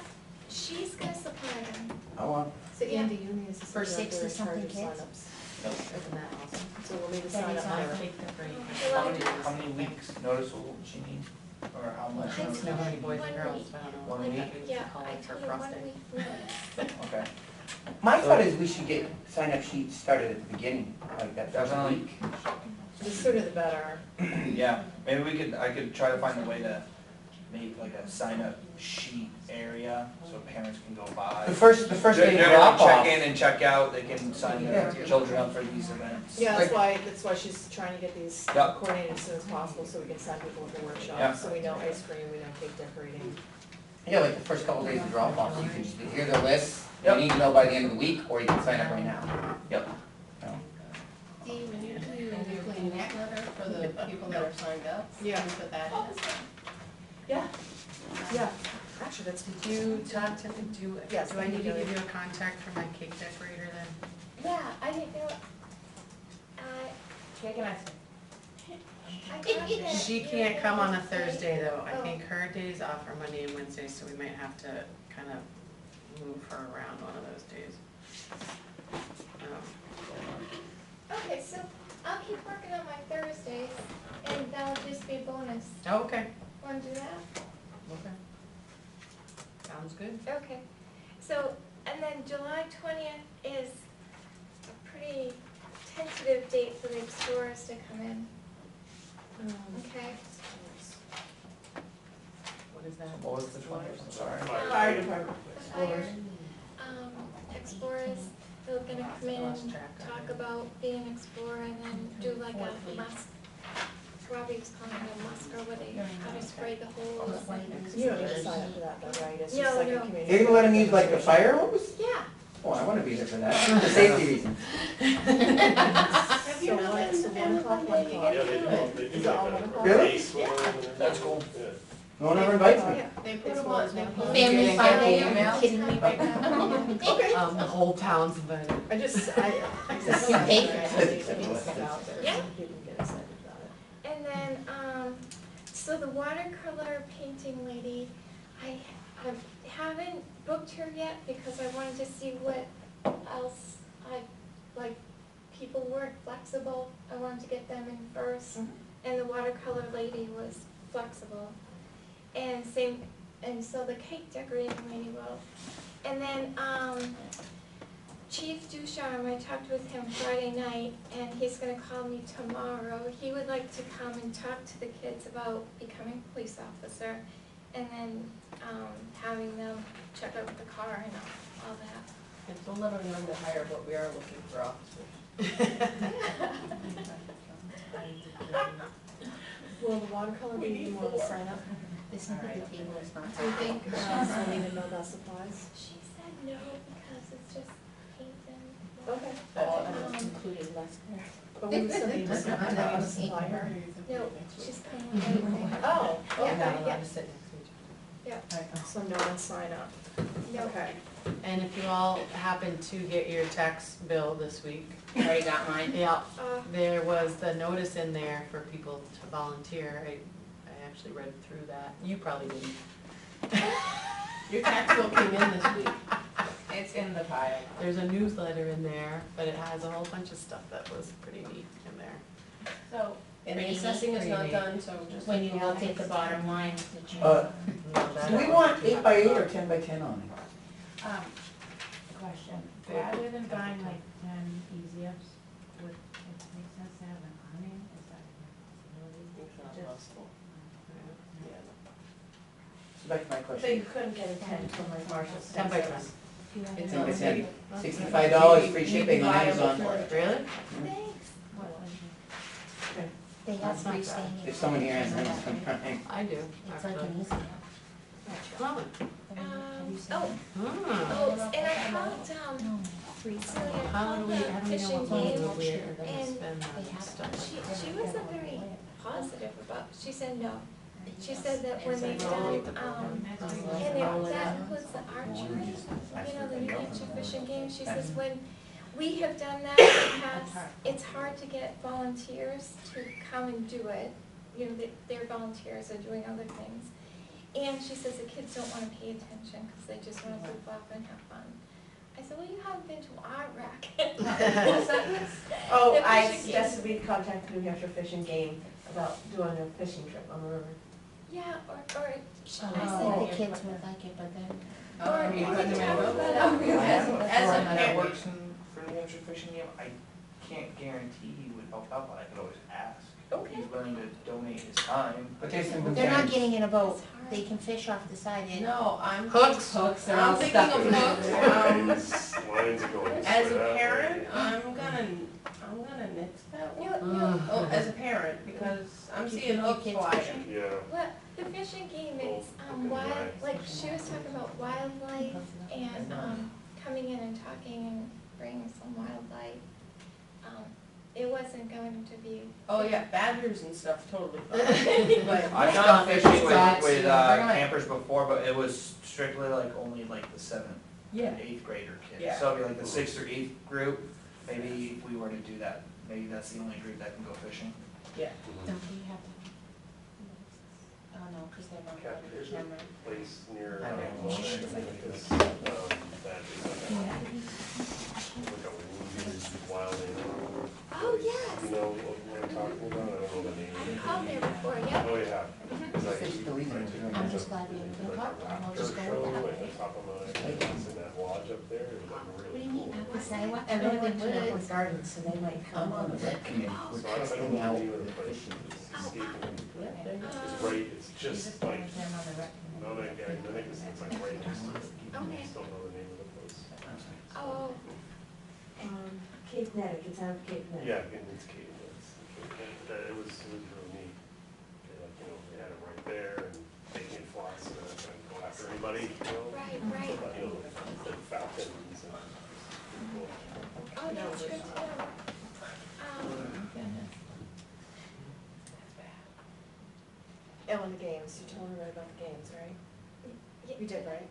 she's gonna supply them. Oh, well, So Yeah. Andy, you need to For six to in something of kids? signups. Isn't that awesome? So we'll need to That sign is up awesome. there. How July, many, how many weeks notice will she need, or how much I notice? No, how many boys and girls, week. I don't know. One Like, week? we used yeah, call I it for told her one frosting. week notice. Okay, my thought is we should get sign-up sheets started at the beginning, like that first Definitely. week. The sooner the better. yeah, maybe we could, I could try to find a way to make like a sign-up sheet area, so parents can go by. The first, the first They're, day they're drop check off. in and check out, they can sign their Yeah. children up for these events. Yeah, that's why, that's why she's trying to get these Yeah. coordinated as soon as possible, so we can send people to the Yeah. workshop. So we know ice cream, we know cake decorating. Yeah, like the first couple days of drop off, you can just, hear the list, you Yep. need to know by the end of the week, or you can sign up right now. Yep. Do you, do you Including that letter for the people that are signed up? Yeah. Can we put that in? Yeah, yeah. Actually, that's, Did you talk to, do, you- Yes, do I need to give you a contact for my cake decorator then? Yeah, I didn't know, I, Jake and I I got that. She can't come on a Thursday. Though, I Oh. think her days off are Monday and Wednesday, so we might have to kind of move her around one of those days. Um, Okay, so I'll keep working on my Thursdays, and that'll just be a bonus. Oh, okay, Wanna do that? okay. Sounds good. Okay, So, and then July twentieth is a pretty tentative date for the explorers to come in, Um, okay? What is that? What was the one? I'm sorry. Fire department. The um, explorers, they're gonna come in Lost and track of talk it. about being an explorer and then do like Fourth a week. Musk. Robbie was calling it a musk or what they, how to spray the Oh, holes. You don't need to sign up for that though, right? It's No, just like a no. community. You're gonna let them use like the fire hose? Yeah, Oh, I wanna be there for that, for safety reasons. Have you So not one- been so to one them o'clock, one you o'clock. get Yeah, they do, they do Is it all a one o'clock? Really? race one and then- That's cool. Yeah. No one ever invites me. yeah. They put It's them one on, of them. Family Didn't fun get day, the are you email? kidding me right now? Okay. um, the whole town's invited. I just, I, I just. You pay for I it. think it needs to get out there, Yeah. so people can get excited about it. And then, um, so the watercolor painting lady, I, I haven't booked her yet because I wanted to see what else I, like, people weren't flexible. I wanted to get them in first. Mhm. And the watercolor lady was flexible. And same, and so the cake decorating lady will. And then, um, Chief Ducharme, I talked with him Friday night, and he's gonna call me tomorrow. He would like to come and talk to the kids about becoming a police officer, and then, um, having them check out the car and all, all that. And don't let them know to hire, but we are looking for officers. Will the watercolor We lady need want to more. sign up? This is the table is not. Do you think, uh, so need to know about supplies? She said no, because it's just paint and. Okay. But, Um, um, included less there. But we still need to, Doesn't I matter. need to supply her. No, she's paying everything. Oh, Yeah, You're not allowed yeah. to sit next to each other. so no one sign up, No. okay. And if you all happen to get your tax bill this week, Already got mine. yeah, Uh, there was the notice in there for people to volunteer. I, I actually read through that. You probably didn't. Your tax bill came in this week. It's in the pile. There's a newsletter in there, but it has a whole bunch of stuff that was pretty neat in there. So, And the assessing is not done, so just. When you look at the bottom line, did you? Uh, No, that- Do we want eight by eight or ten by ten on it? um, question, rather than buying like ten easy-ups, would it make sense to have an awning, is that a possibility? So back to my So question. you couldn't get a tent from like Marshall's. Ten by ten. It's Ten by on Sixty-five dollars free shipping on Amazon. Really? Thanks. What was it? They have That's not bad. freestanding. If someone here has tables them, and all that. I'm I do, It's like an easy. Come on. Um, oh, Ah. oh, and I called, um, No, Celia, I How do called we, the do we know fishing what money game. we're gonna and spend they have- stuff She, she wasn't very positive about, she said no. She said that when they've done, um, and there, that includes the archery, you know, the New Hampshire Fish and Game, she says when we have done that in the past, it's hard to get volunteers to come and do it. You know, they, their volunteers are doing other things. And she says the kids don't wanna pay attention, cause they just wanna goof off and have fun. I said, well, you haven't been to our racket. Oh, The I fishing game. suggested we contact the New Hampshire Fish and Game about doing a fishing trip on the river. Yeah, or, or, sh- I I think said, the kids would like it, but then. or we you could put them in talk a boat? about Oh, it. really? As, as a that parent, works in, for New Hampshire Fish and Game, I can't guarantee he would help out, but I could always ask. Okay. He's willing to donate his time. But there's some They're not concerns. getting in a boat, It's hard. they can fish off the side and. no, I'm. Hooks. Hooks are I'm all thinking stuck. of hooks, um, Lines are going as straight a out. parent, I'm gonna, I'm gonna nix that one. you, Oh, as a parent, because I'm You seeing can hooks flying. Yeah, well, the fishing game, it's, Oh, um, okay, wild, like, she was talking about wildlife and, um, coming in and talking and bringing some wildlife. Um, it wasn't going to be. Oh, yeah, badgers and stuff, totally fine, but. I've gone fishing with, with, uh, bring 'em campers before, but it was strictly like only like the seventh, Yeah. and eighth grader kids. Yeah. So it'd be like the sixth or eighth group, maybe if we were to do that, maybe that's the only group that can go fishing. Yeah. Don't you have to? Oh, no, cause they're not. Cap, there's a place near, I um, don't know. Long I think it's, um, that is like a, like a wild animal. Oh, yes. You know what I'm talking about, I don't know the name. I've called there before, yeah. Oh, yeah. It's like- Fish the reason we're doing I'm just glad we didn't Like get a caught, and we'll just go with that. like the top of my, it's in that water. up there, or like What do really you mean, cool. not the sidewalk? And No, they they went to the would. garden, so they might come on the rec committee, we're I, I don't testing know out the name of the the place, efficiency. it's escaping me. It's right, it's just like, no, no, yeah, I think it's, it's like right next to it. I Okay. just don't know the name of the place. Oh, Um, Cape Neddick, it's out of Cape Neddick. Yeah, and it's Kate, it's, Kate, that, it was, it was really neat. They like, you know, they had them right there and they can fly, so they're not trying to go after anybody, you know? right, right. But, you know, the falcons and. cool. Oh, that's good to know. Um, Ellen, the games, you told her right about the games, right? y- You did, right?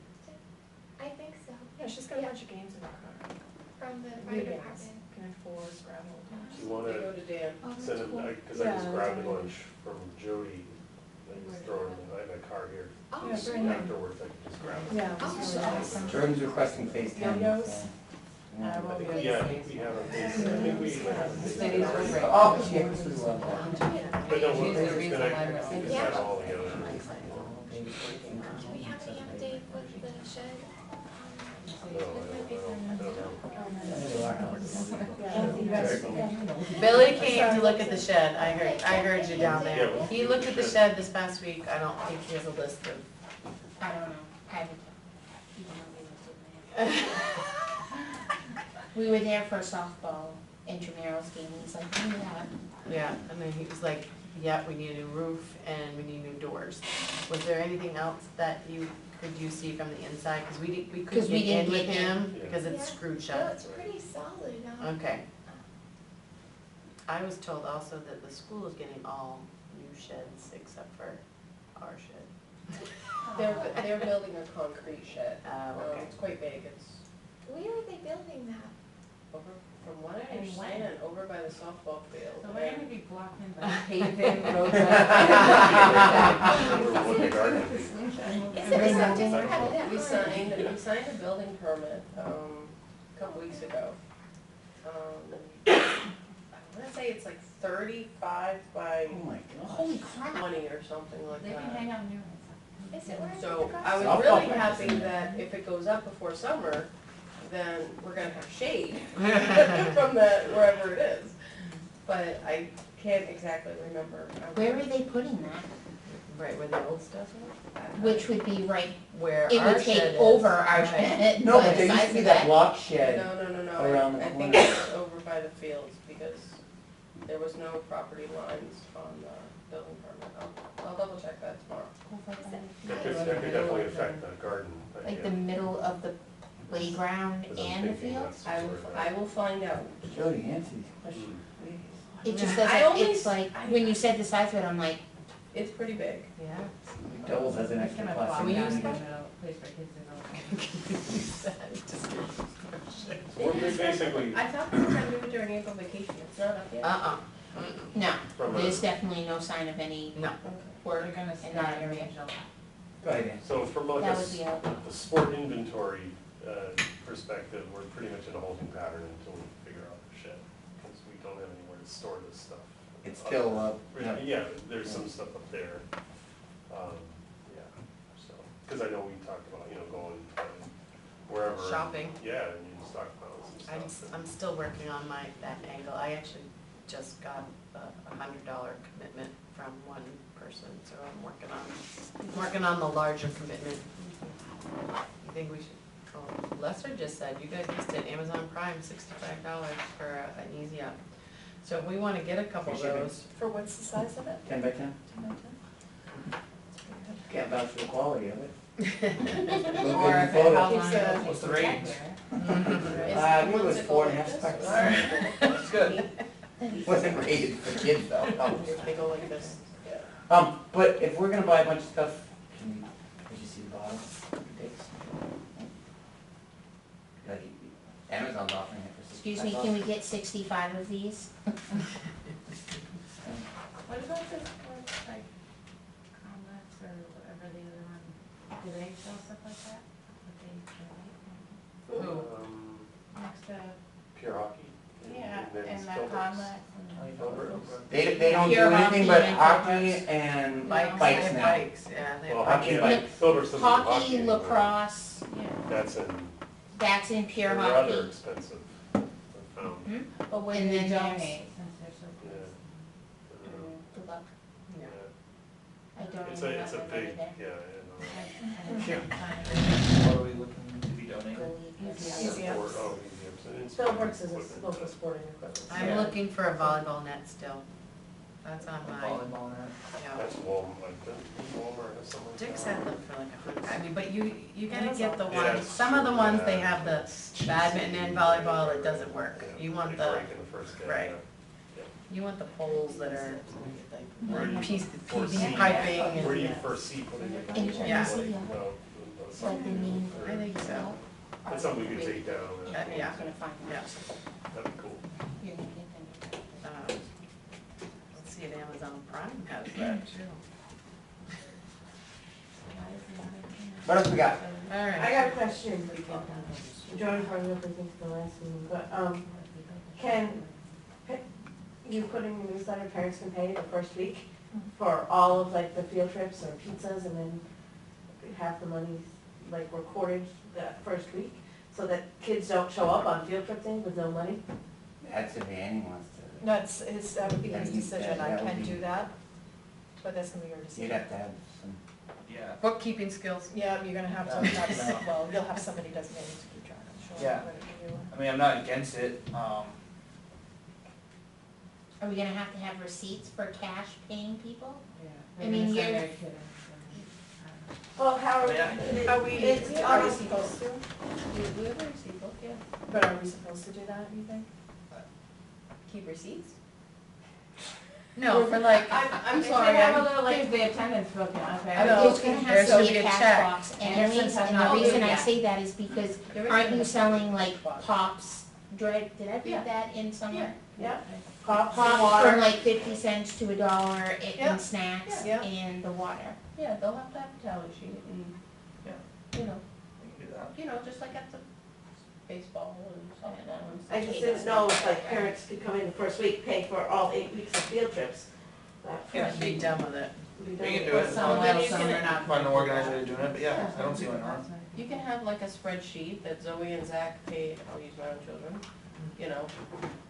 I think so, Yeah, she's got a bunch of games in her car. from the New fire games, department. Connect Four, Scrabble. Do you wanna go to Dan. Oh, that's send them, cool. Cause I just grabbed a that's bunch from Jody, I just throw it in, I have my car here. Oh, Yeah, sure. very nice. Afterwards, I can just grab it. Yeah. Oh, it's so really awesome. nice. Jordan's requesting FaceTime. Yo-yos? so, I yeah. will I be think, yeah, I think we have, a face- I think we. Cities were great. Oh, yeah, this is well. But no, we're the just reason gonna, why we're I think Yeah. all together. Do we have any update with the shed? Um, No, I don't, I don't, I don't know. Yeah. Billy came to look at the shed, I heard, I heard you down there. He looked at the shed this past week, I don't think he has a list of. I don't know, I haven't, even though we lived in there. We were there for a softball intramurals game, and he's like, oh, yeah. Yeah, and then he was like, yeah, we need a new roof and we need new doors. Was there anything else that you, could you see from the inside? Cause we didn't, we 'Cause couldn't we get in didn't with get in. him Yeah. because it's Yeah. screwed No, shut. it's pretty solid, um, Okay. I was told also that the school is getting all new sheds except for our shed. They're, they're building a concrete shed. Uh, Um, okay. It's quite big, it's where are they building that? over, from what I And when? understand, over by the softball field. So we're gonna be blocked in by paving, roads. Remember what the garden would be. Is it something, how did We signed, we signed a building permit, um, a couple weeks ago. Um, I wanna say it's like thirty-five by Oh my gosh. Holy crap. twenty or something like They that. can hang out new Is it where? So I was Softball really practice happy in that if it goes up before summer, then we're gonna have shade from the, wherever it is. But I can't exactly remember. Where are they putting that? Right where the old stuff is? Which would be right, Where our it our would shed take is. over our Right. shed, No, but but there used to be that. that block shed. No, no, no, no, around the I, I think corner. it's over by the fields because there was no property lines on the building permit. I'll, I'll double check that tomorrow. That could, that could definitely affect the garden. but Like yeah. the middle of the playground 'Cause I'm and the thinking field? I will, I will find out. Jody, answer these questions, please. It just I doesn't, it's s- like, I- when you said the size of it, I'm like, It's pretty big. Yeah. Doubles as an extra gonna class. block we use that? middle, place for kids to go. So we're basically, I thought they were gonna do it during April vacation. It's not up yet. Uh-uh. no, from a, there's definitely no sign of any No. Okay. We're work gonna in start that in area. Go ahead, Dan. so from like a, That would s- be a, a sport inventory, uh, perspective, we're pretty much in a holding pattern until we figure out the shed. Because we don't have anywhere to store this stuff. It's still up. Yeah, Yeah, there's some stuff up there. Um, yeah, so, because I know we talked about, you know, going uh, wherever. Shopping. Yeah, and you stockpiles I'm, s- stuff. I'm still working on my, that angle. I actually just got a a hundred dollar commitment from one person, so I'm working on, working on the larger commitment. You think we should, Lester just said, you guys just did Amazon Prime, sixty-five dollars for a- an easy up. So if we wanna get a couple of Free shipping. those, For what's the size of it? Ten by ten? Ten by ten? Can't vouch for the quality of it. Or Look if it, how photos. long Keeps, it'll uh, what's the to get ratings? here. Is Uh, I think it was ones four that and a go half like specs. this? That's good. Wasn't rated for kids though. no. they go like this. Um, but if we're gonna buy a bunch of stuff, can we, did you see the bottom? Dates? Like, Amazon's offering it for excuse sixty-five me, can we get sixty-five of these? What about this, one, like, Comlex or whatever the other one, do they sell stuff like that? That they donate? Who? Um, Next to, pure hockey. yeah, then and that Phillips. Comlex and. Phillips. They, they don't do Pure anything but and hockey football. and Bikes, bikes have now. bikes, yeah, they have Well, bikes. Hockey and hockey, bikes. Phillips doesn't do hockey Hockey, anymore. lacrosse, Yeah. That's in That's in pure They're rather hockey. expensive, I found, hmm? But when And they then there's- donate, since they're so yeah. good. I Good luck. Yeah. yeah. I don't It's know a, it's a money big, there. yeah, I Sure. What are we looking to be donating? Go league. know. Easy ups. Sport- Oh, easy ups, and it's Phil works as a equipment, local but- sporting equipment. I'm Yeah. looking for a volleyball net still. That's on my, Volleyball net? yeah. That's Walmart, like, the Walmart has something. Dick's had them for like a hundred, I mean, but you, you gotta get the Yeah, ones, it's some of the true, ones, they have the badminton and volleyball, it doesn't work. Yeah, You want the, break in the first game, right. yeah. you want the poles that are Where do you- like piece, for PVC seat- piping Where do you and, first see putting it? And Yeah. can see, uh, No, It's like. I think so. That's something we could take down, Uh, yeah. yeah. Gonna find Yeah. that'd be cool. You're gonna get them. um, let's see if Amazon Prime has that too. What else we got? Alright. I got a question. Joey brought it up, I think, the last meeting, but, um, can, pa- you put in your newsletter, parents can pay the first week for all of like the field trips or pizzas and then half the money like recorded that first week? So that kids don't show up on field trip day with no money? That's if Annie wants to, it's his, that would be Yeah, his you- decision, that- I that would can be- do that, but that's gonna be your decision. you'd decision. have to have some, Yeah. Bookkeeping skills. Yeah, you're gonna have to Yeah. have, some- well, you'll have somebody designated to keep track, I'm sure. Yeah. but you- I mean, I'm not against it, um, Are we gonna have to have receipts for cash paying people? Yeah. I mean, you're- gonna send their kids, so, Well, how are, Yeah. Are we, it's, are we supposed to? We, we have a receipt book, yeah. But are we supposed to do that, do you think? Keep receipts? No, for like, I'm, I'm If they sorry, have I'm a little, like- like the attendance book, okay? I know. There's gonna There have to should be be a a cash check. box And anyways, there's and not the reason I yet. say that is because There is aren't a- you selling like Box. pops, did I, did I Yeah. read that in somewhere? yeah, pops and Pops water. from like fifty cents to a dollar i- Yeah. in snacks Yeah. and the water. Yeah, they'll have to have a tally sheet and, mm-hmm. Yeah. you know, we can do that. you know, just like at the baseball and softball and stuff. I just didn't know if like parents could come in the first week, pay for all eight weeks of field trips. That Yeah. be done with it. would We can do it. Some then will, you can- are not. Find an organizer to doing it, but yeah, I don't see why not. You can have like a spreadsheet that Zoe and Zach paid, oh, I'll use my own children, you know,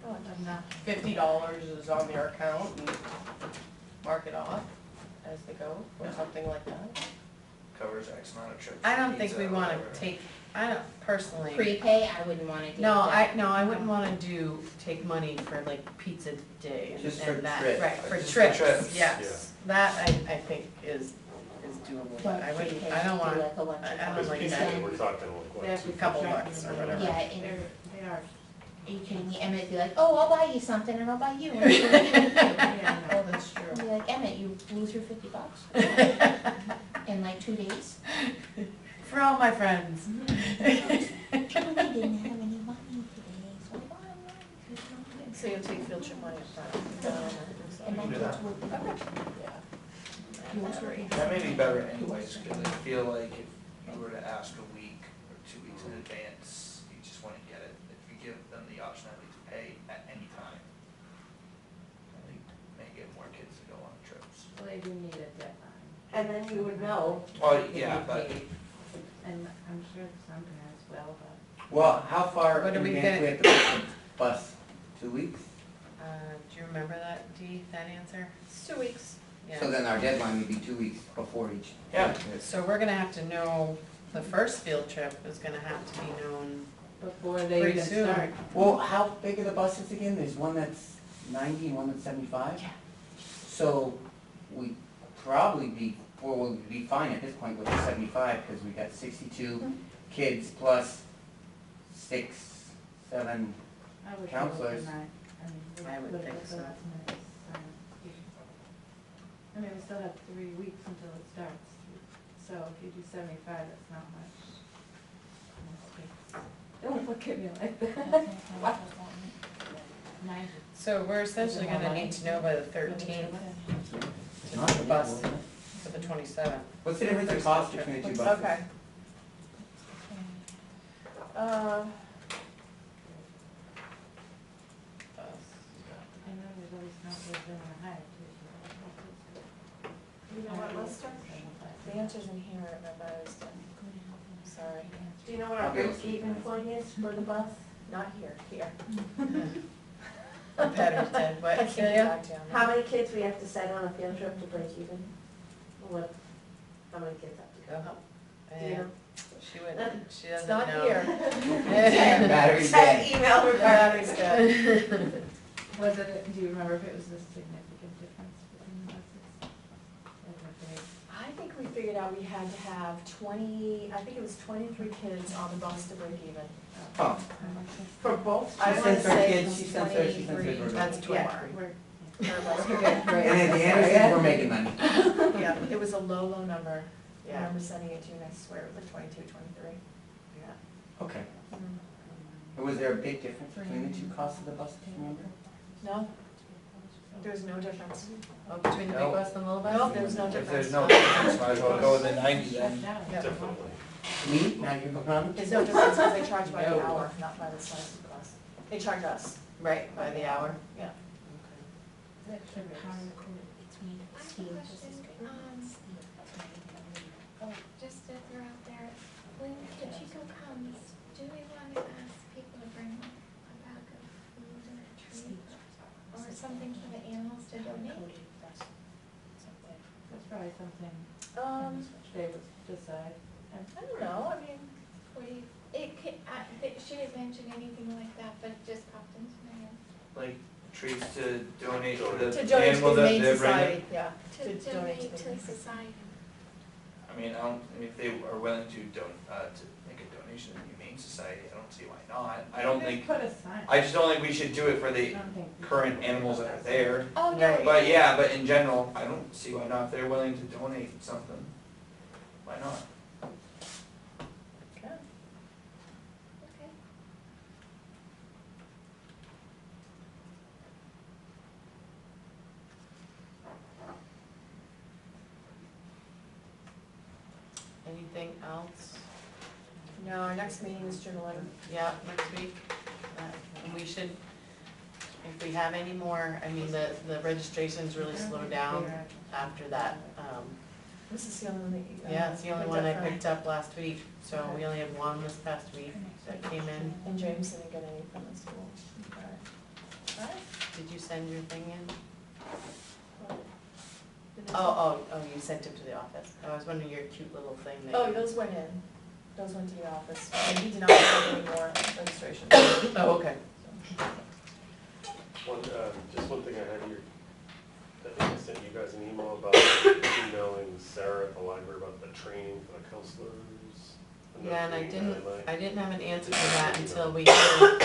Oh, it does not. fifty dollars is on their account and mark it off as they go, or something like that. Covers X amount of trips. I don't think pizza, we wanna whatever. take, I don't personally. Prepay, I wouldn't wanna do No. I, no, I wouldn't wanna do, take money for like pizza day and Just for and that, trips. right, for Just for trips, trips, yes. That I, I think is, is doable, but I wouldn't, I don't Do want, like a lunch I- I or don't Because like pizza, that. we're talking like, what, They a couple bucks or whatever. Yeah, and They're, they are. are you kidding me? Emmett would be like, oh, I'll buy you something and I'll buy you. And Yeah, I. Oh, that's true. I'll be like, Emmett, you lose your fifty bucks in like two days? For all my friends. We didn't have any money today, so I bought one. So you'll take field trip money up front. um, so- And my do kids that. would, Yours were eight. That may be better anyways, cause I feel like if you were to ask a week or two weeks in advance, you just wanna get it. If you give them the optionality to pay at any time, I think may get more kids to go on trips. Well, they do need a deadline. And then you would know, Oh, yeah, but paid. And I'm sure some parents will, but. well, how far What in are we advance gonna- we have to book the bus? Two weeks? Uh, do you remember that, Dee, that answer? It's two weeks. Yeah. So then our deadline would be two weeks before each. Yeah. So we're gonna have to know, the first field trip is gonna have to be known, Before they Pretty even soon. start. Well, how big are the buses again? There's one that's ninety and one that's seventy-five? Yeah. So we probably be, well, we'd be fine at this point with the seventy-five, because we got sixty-two kids plus six, seven, I would go with Counselors. the. I mean, we I would put think with so. the last um, I mean, we still have three weeks until it starts, so if you do seventy-five, that's not much. Don't look at me like that. What? Nine. so we're essentially gonna need to know by the thirteenth to book the bus for the twenty-seventh. What's the difference in cost between the two buses? Okay. Uh, I know there's always not, there's been a high too, you know what, let's start, the answer's in here, but I was done. So sorry. Do you know what our Okay. break-even point is for the bus? Not here, here. Better said, I what, can't get Celia? back to you on that. How many kids we have to send on a field trip to break even? What, how many kids have to go? Uh, do you Yeah, know? She would, uh, she It's doesn't not know. here. Battery's dead. Email her. Battery's dead. Was it, do you remember if it was a significant difference between the buses? Like what they- I think we figured out we had to have twenty, I think it was twenty-three kids on the bus to break even. Oh, how much is- For both? I She wanna sends her say kids, she sends her, she sends her. 23. daughter. That's Yeah, twenty. we're, per. And at the Andersons, we're making money. Yeah, it was a low, low number. I Yeah. remember sending it to you, and I swear it was like twenty-two, twenty-three. Okay. Mm. And Was there a big difference between the two costs of the buses, do you remember? No, there was no difference. Oh, between the big No. bus and the little bus? No, there was no If difference. there's no difference, might as well go with the ninety then. Yeah. Definitely. Me, now you're going on? There's no difference because they charge by the No. hour, not by the size of the bus. They charge us. Right, by the hour? Yeah. I have a question, um, oh, just to throw out there, when Chico comes, do we wanna ask people to bring a bag of food or a treat? Or something for the animals to donate? That's probably something Um, they would decide. I don't know, I mean, What do you, it can, I, they- she didn't mention anything like that, but it just popped into my head. Like trees to donate to to the donate to animal the that Humane they're bringing. Society, yeah. To To donate to donate the to Humane society. I mean, I don't, I mean, if they are willing to don, uh, to make a donation to the Humane Society, I don't see why not. I don't think, Put a sign. I just don't think we should do it for the don't think current animals that are there. Oh, no. Right. But yeah, but in general, I don't see why not. If they're willing to donate something, why not? Okay. Okay. Anything else? No, our next meeting is June eleventh. Yeah, next week. Uh, And we should, if we have any more, I mean, the, the registrations really slow down after that. Um, This is the only one that you. uh, Yeah, it's the only one I picked up last week, so we only had one this past week that came in. And James didn't get any from the school. Did you send your thing in? Oh, oh, oh, you sent it to the office. I was wondering your cute little thing that Oh, those went in, those went to your office, and he did not have any more registration. Oh, okay. One, uh, just one thing I had here, I think I sent you guys an email about emailing Sarah at the library about the training for the counselors. and the Yeah, and I training didn't, guideline. I didn't have an answer for that until we, I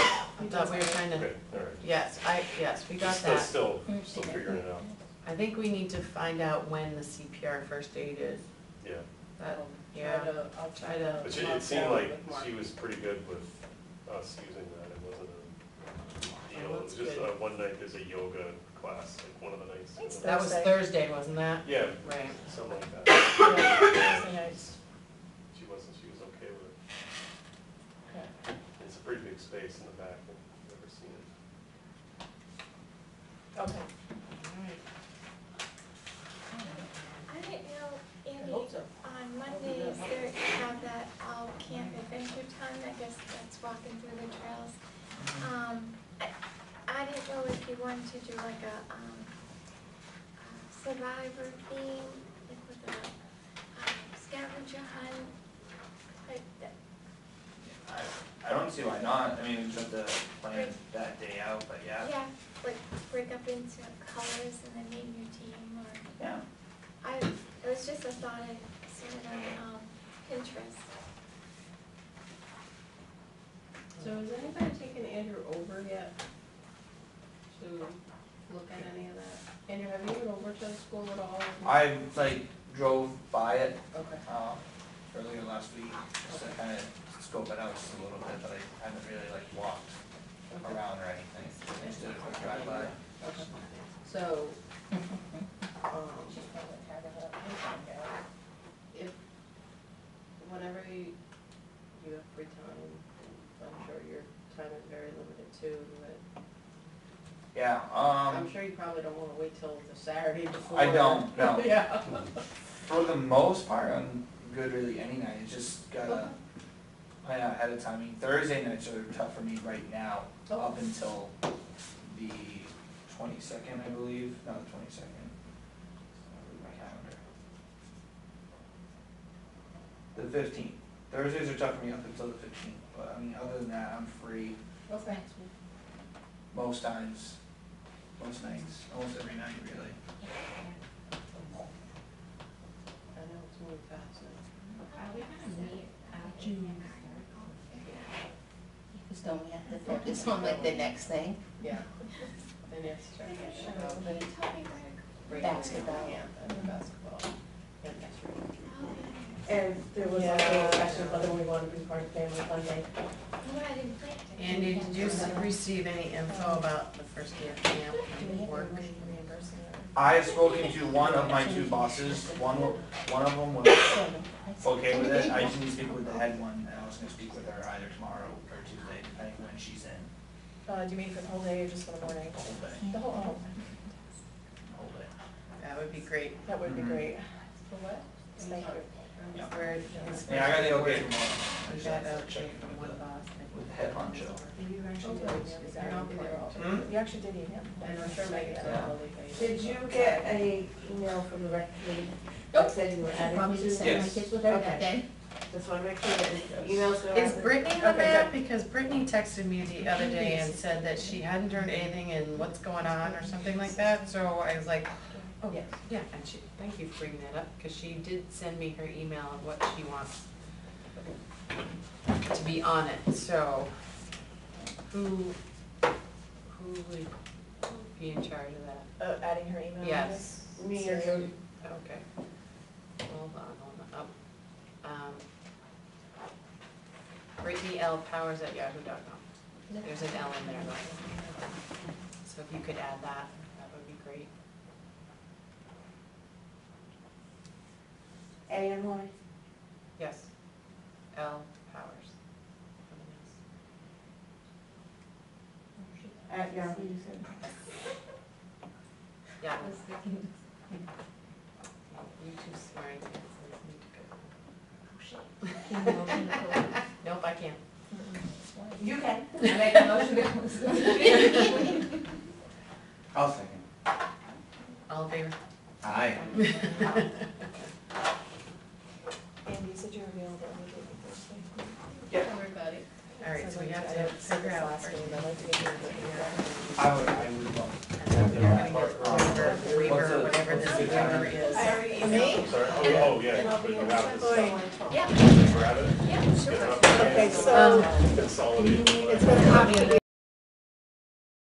thought we were trying to, Okay, all right. yes, I, yes, we got Just, that. Still, still figuring it out, I think we need to find out when the CPR first aid is. yeah. That, I'll yeah, try to- I'll try to, But she- it seemed like she was pretty good with us using that, it wasn't a deal, it was just, good. uh, one night there's a yoga class, like one of the nights. Thanks, that was Thursday. Thursday, wasn't that? Yeah, Right. something like that, Yeah, Thursday nights. she wasn't, she was okay with it, Okay. it's a pretty big space in the back, if you've ever seen it. Okay. Alright. I didn't know, I Andy, hope so. on Mondays, there you have that all camp adventure time, I guess that's walking through the trails. Um, I, I didn't know if you wanted to do like a, um, a survivor theme, like with a, um, scavenger hunt, like that. I, I don't see why not. I mean, we just to plan that day out, but yeah. Yeah, like break up into colors and then name your team or, Yeah. I, it was just a thought I saw on, um, Pinterest. So has anybody taken Andrew over yet? To look at any of that? Andrew, have you been over to the school at all? I like drove by it, Okay. um, earlier last week, just to kind of scope it out just a little bit, but I haven't really like walked Okay. around or anything. I just did a quick drive by. Okay. So, um, if, whenever you, you have free time, I'm sure your time is very limited too, but Yeah, I'm um, sure you probably don't wanna wait till the Saturday before. I don't, no. Yeah. for the most part, I'm good really any night. It's just gotta plan out ahead of time, I mean, Thursday nights are tough for me right now, Oh. up until the twenty-second, I believe, no, the twenty-second. my calendar. The fifteenth, Thursdays are tough for me up until the fifteenth, but I mean, other than that, I'm free most times, most nights, almost every night, really. I know it's moving fast. Are we gonna meet after the Because don't we have to focus on like the next thing? Yeah. Then you have to check. Can you tell me where? Basketball. Yeah, and the basketball. And that's right. And there was also a question whether we want to be part of family Monday. I didn't plan to. Andy, did you s- receive any info about the first day of camp and work? I have spoken to one of my two bosses, one, wa- one of them was okay with it, I just need to speak with the head one, and I was gonna speak with her either tomorrow or Tuesday, depending when she's in, Uh, do you mean for the whole day or just for the morning? the whole day, The whole, oh, the whole day. That would be great. that would be Mhm. great. For what? Thank you. Yeah. Where is Yeah, I got the okay tomorrow, I We just got have a to check check from one boss. with the head honcho. You actually did Okay. email. Is that I'll there. Hmm? You actually did email. And I'm sure Megan's Yeah. gonna. Did you get a email from the rec committee Nope. that said you were adding Probably just to? send my Yes. kids with her Okay. that day. Just want to make sure that the emails go out. Is Brittany on Okay, that? Because Brittany texted me the other day and said that she hadn't heard anything and what's going on or something like that, so I was like, oh, Yes. yeah, and she, thank you for bringing that up, because she did send me her email of what she wants to be on it, so who, who would be in charge of that? Uh, adding her email Yes. Me or Sarah? you? Okay. Hold on, hold on, up. Um, Brittany L. Powers at yahoo.com. There's an L in there, though. So if you could add that, that would be great. A and Y? Yes. L. Powers. At oh, Yahoo, you said? Yeah. You two swearing need to go. Oh, nope, I can't. You can. I make a motion to I'll second. All in favor? Aye. Andy, you said you're available immediately Thursday. Everybody. All right, so we have to figure out last first. meeting, but I'd like to get you a good year. I would, I would love. And then we're gonna get waiver, waiver, whatever this waiver is. I already emailed. I'm sorry, oh, oh, yeah, but you have this, Yeah, grab it, yeah, get sure. it up, Okay, so consolidate. it's gonna copy